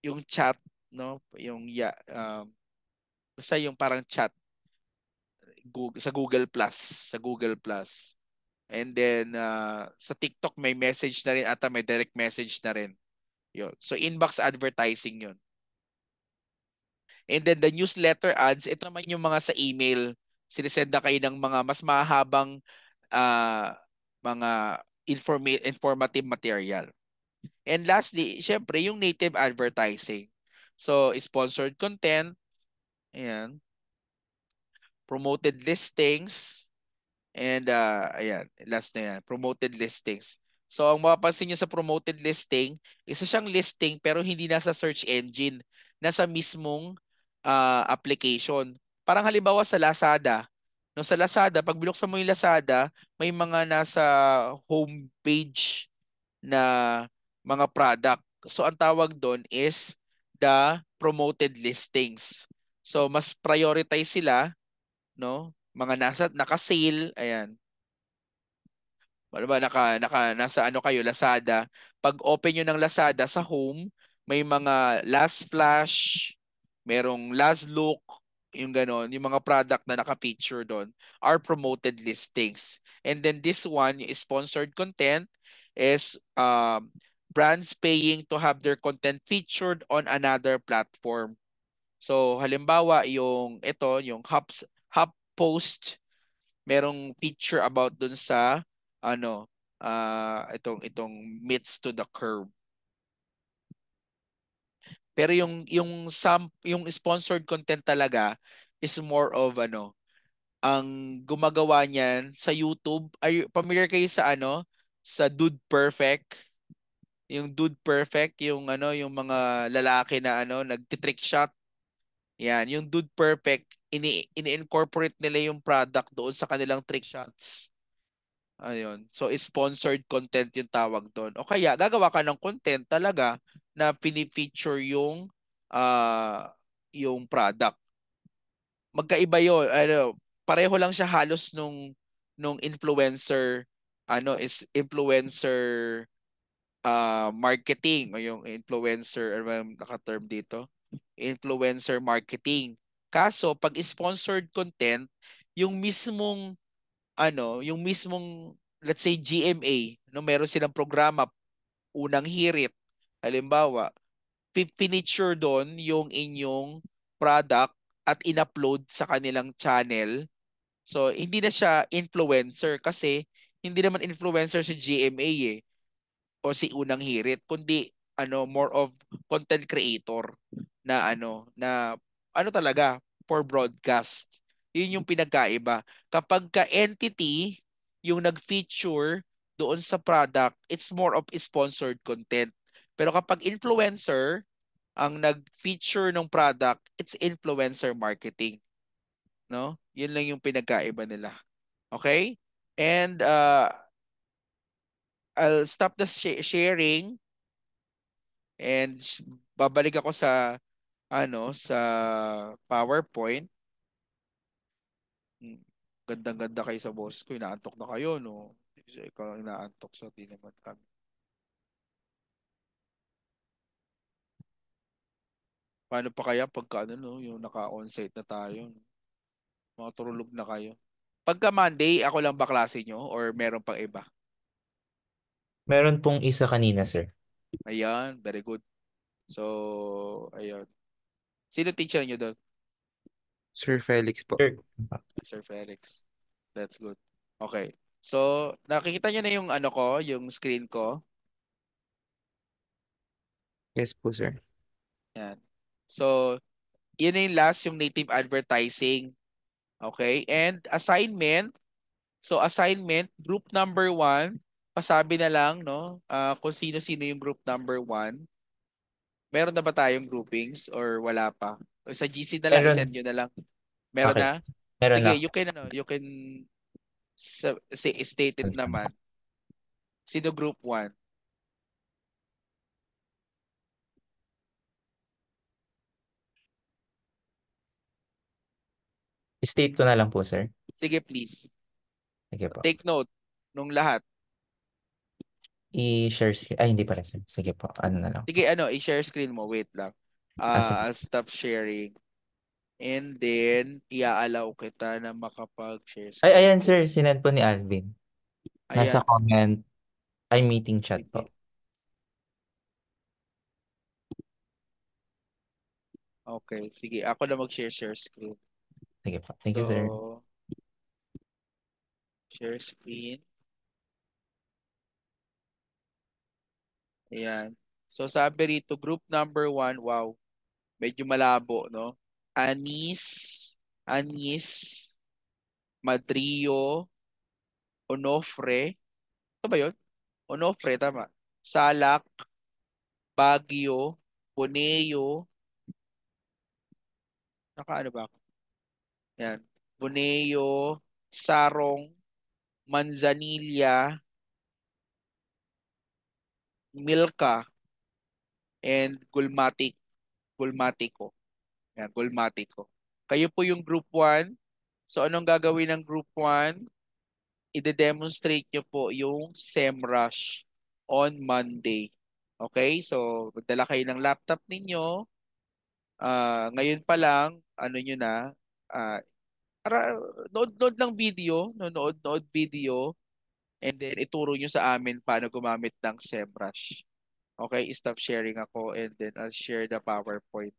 yung chat no yung yeah um basta yung parang chat Google, sa Google Plus, sa Google Plus. And then uh, sa TikTok may message na rin ata may direct message na rin. Yun. So inbox advertising 'yun. And then the newsletter ads, ito naman yung mga sa email. Sinisend na kayo ng mga mas mahabang uh, mga informa- informative material. And lastly, syempre yung native advertising. So sponsored content, ayan, promoted listings, and uh, ayan, last na yan, promoted listings. So ang mapapansin nyo sa promoted listing, isa siyang listing pero hindi nasa search engine, nasa mismong uh, application. Parang halimbawa sa Lazada, no sa Lazada, pag binuksan mo yung Lazada, may mga nasa home page na mga product. So ang tawag doon is the promoted listings. So mas prioritize sila no? Mga nasa naka-sale, ayan. Ano ba naka naka nasa ano kayo Lazada. Pag open niyo ng Lazada sa home, may mga last flash, merong last look, yung ganon, yung mga product na naka-feature doon are promoted listings. And then this one, yung sponsored content is um, brands paying to have their content featured on another platform. So halimbawa yung ito, yung Hubs post merong feature about dun sa ano uh, itong itong meets to the curb. Pero yung yung some yung sponsored content talaga is more of ano ang gumagawa niyan sa YouTube. Are you familiar kayo sa ano sa Dude Perfect? Yung Dude Perfect, yung ano yung mga lalaki na ano nagti-trick shot yan, yung Dude Perfect, ini ini-incorporate nila yung product doon sa kanilang trick shots. Ayun. So, sponsored content yung tawag doon. O kaya, gagawa ka ng content talaga na pini-feature yung uh, yung product. Magkaiba yun. Ano, pareho lang siya halos nung nung influencer ano is influencer uh, marketing o yung influencer ano naka-term dito influencer marketing. Kaso pag sponsored content, yung mismong ano, yung mismong let's say GMA, no meron silang programa unang hirit. Halimbawa, feature doon yung inyong product at in-upload sa kanilang channel. So, hindi na siya influencer kasi hindi naman influencer si GMA eh o si unang hirit kundi ano more of content creator na ano na ano talaga for broadcast. Yun yung pinagkaiba. Kapag ka entity yung nag-feature doon sa product, it's more of sponsored content. Pero kapag influencer ang nag-feature ng product, it's influencer marketing. no? Yun lang yung pinagkaiba nila. Okay? And uh, I'll stop the sh- sharing and babalik ako sa ano sa PowerPoint. Hmm. Gandang-ganda kayo sa boss ko. Inaantok na kayo, no? Ikaw inaantok sa di naman kami. Paano pa kaya pagka ano, no, yung naka-onsite na tayo? No? Mga turulog na kayo. Pagka Monday, ako lang ba klase nyo or meron pang iba? Meron pong isa kanina, sir. Ayan, very good. So, ayun. Sino teacher nyo doon? Sir Felix po. Sir, Sir Felix. That's good. Okay. So, nakikita nyo na yung ano ko, yung screen ko. Yes po, sir. Yan. So, yun na yung last, yung native advertising. Okay? And assignment. So, assignment, group number one, pasabi na lang, no? Uh, kung sino-sino yung group number one. Meron na ba tayong groupings or wala pa? O sa GC na lang, Meron. isend nyo na lang. Meron Okay. na? meron Sige, na. you can, ano, you can sa- say, state it naman. Sino group 1? State ko na lang po, sir. Sige, please. Sige po. Take note nung lahat. I-share, si- ay hindi pala. Sige po, ano na lang. Sige, ano, i-share screen mo. Wait lang. Ah. Uh, I'll stop sharing. And then, i-allow kita na makapag-share screen. Ay, ayan, sir. Sinend po ni Alvin. Nasa Ayan. comment, ay meeting chat po. Okay, sige. Ako na mag-share share screen. Sige po. Thank you, sir. So, share screen. Ayan. So, sabi rito, group number one, wow, medyo malabo, no? Anis, Anis, Madrio, Onofre. Ito ba yun? Onofre, tama. Salak, Baguio, Boneo. Nakaano ba ako? Yan. Boneo, Sarong, Manzanilla, Milka, and Gulmatic. Gulmatico. Yan, Gulmatico. Kayo po yung group 1. So, anong gagawin ng group 1? Ide-demonstrate nyo po yung SEMrush on Monday. Okay? So, magdala kayo ng laptop ninyo. Ah, ngayon pa lang, ano nyo na, para nood-nood lang video, nood-nood video, and then ituro nyo sa amin paano gumamit ng SEMrush. Okay, stop sharing ako and then I'll share the PowerPoint.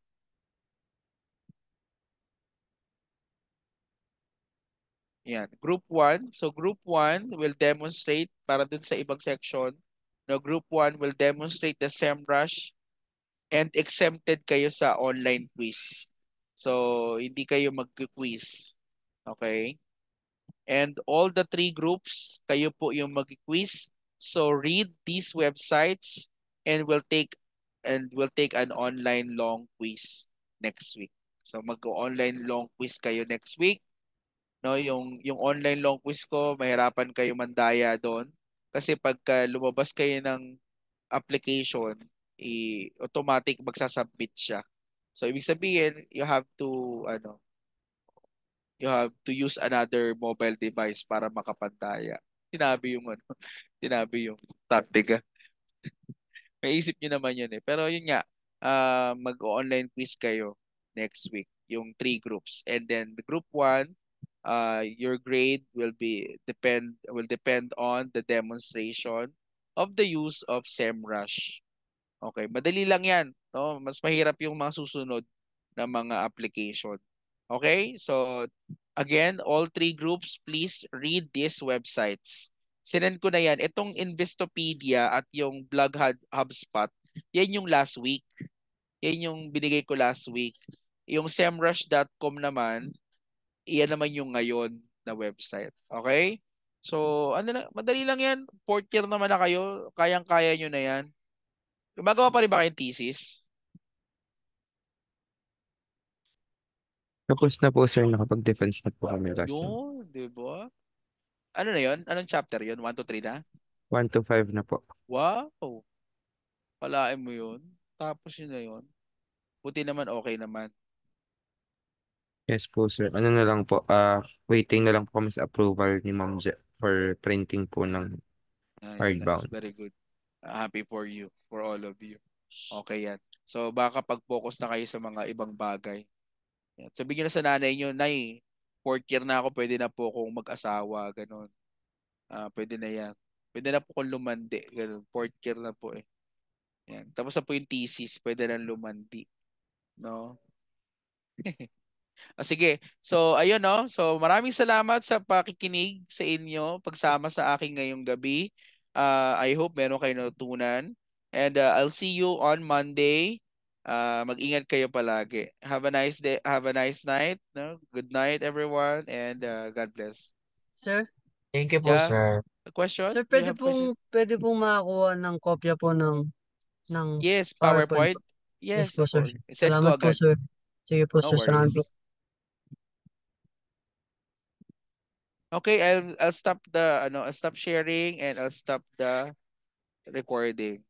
Yan, group 1. So group 1 will demonstrate para dun sa ibang section. No, group 1 will demonstrate the SEMrush and exempted kayo sa online quiz. So hindi kayo mag-quiz. Okay? And all the three groups, kayo po yung mag-quiz. So read these websites and we'll take and we'll take an online long quiz next week. So mag-online long quiz kayo next week. No, yung yung online long quiz ko, mahirapan kayo mandaya doon kasi pagka lumabas kayo ng application, i automatic magsasubmit siya. So ibig sabihin, you have to ano, you have to use another mobile device para makapantaya. Sinabi yung ano, sinabi yung tactic. May isip niyo naman yun eh. Pero yun nga, uh, mag-online quiz kayo next week, yung three groups. And then the group one, uh, your grade will be depend will depend on the demonstration of the use of SEMrush. Okay, madali lang 'yan, no? Mas mahirap yung mga susunod na mga application. Okay? So again, all three groups please read these websites. Sinend ko na 'yan. Itong Investopedia at yung Blog HubSpot, yan yung last week. Yan yung binigay ko last week. Yung semrush.com naman, iyan naman yung ngayon na website. Okay? So, ano na, madali lang yan. Fourth year naman na kayo. Kayang-kaya nyo na yan. Gumagawa pa rin ba kayong thesis? Tapos na po, sir. Nakapag-defense na po kami last time. Yun, di ba? Ano na yun? Anong chapter yun? 1 to 3 na? 1 to 5 na po. Wow! Palain mo yun. Tapos yun na yun. Buti naman, okay naman. Yes po, sir. Ano na lang po, ah waiting na lang po kami sa approval ni Ma'am Je for printing po ng Nice, Hardbound. nice. Very good. Uh, happy for you, for all of you. Okay yan. So baka pag-focus na kayo sa mga ibang bagay. Yan. Sabihin nyo na sa nanay nyo, Nay, fourth year na ako, pwede na po akong mag-asawa, ganun. Ah, pwede na yan. Pwede na po akong lumandi, ganun. Fourth year na po eh. Yan. Tapos na po yung thesis, pwede na lumandi. No? Ah, sige. So, ayun no. So, maraming salamat sa pakikinig sa inyo, pagsama sa akin ngayong gabi. Uh, I hope meron kayo natutunan. And uh, I'll see you on Monday. Uh, mag-ingat kayo palagi. Have a nice day. Have a nice night. No? Good night, everyone. And uh, God bless. Sir, Thank you po, Yeah. sir. A question? sir, pwede have question? pong, pwede pong makakuha ng kopya po ng, ng, Yes, PowerPoint PowerPoint. Yes, Yes po, sir. Send salamat po, agad. sir. Sige po, No sir. Salamat po. worries. Okay, I'll I'll stop the ano, I'll stop sharing and I'll stop the recording.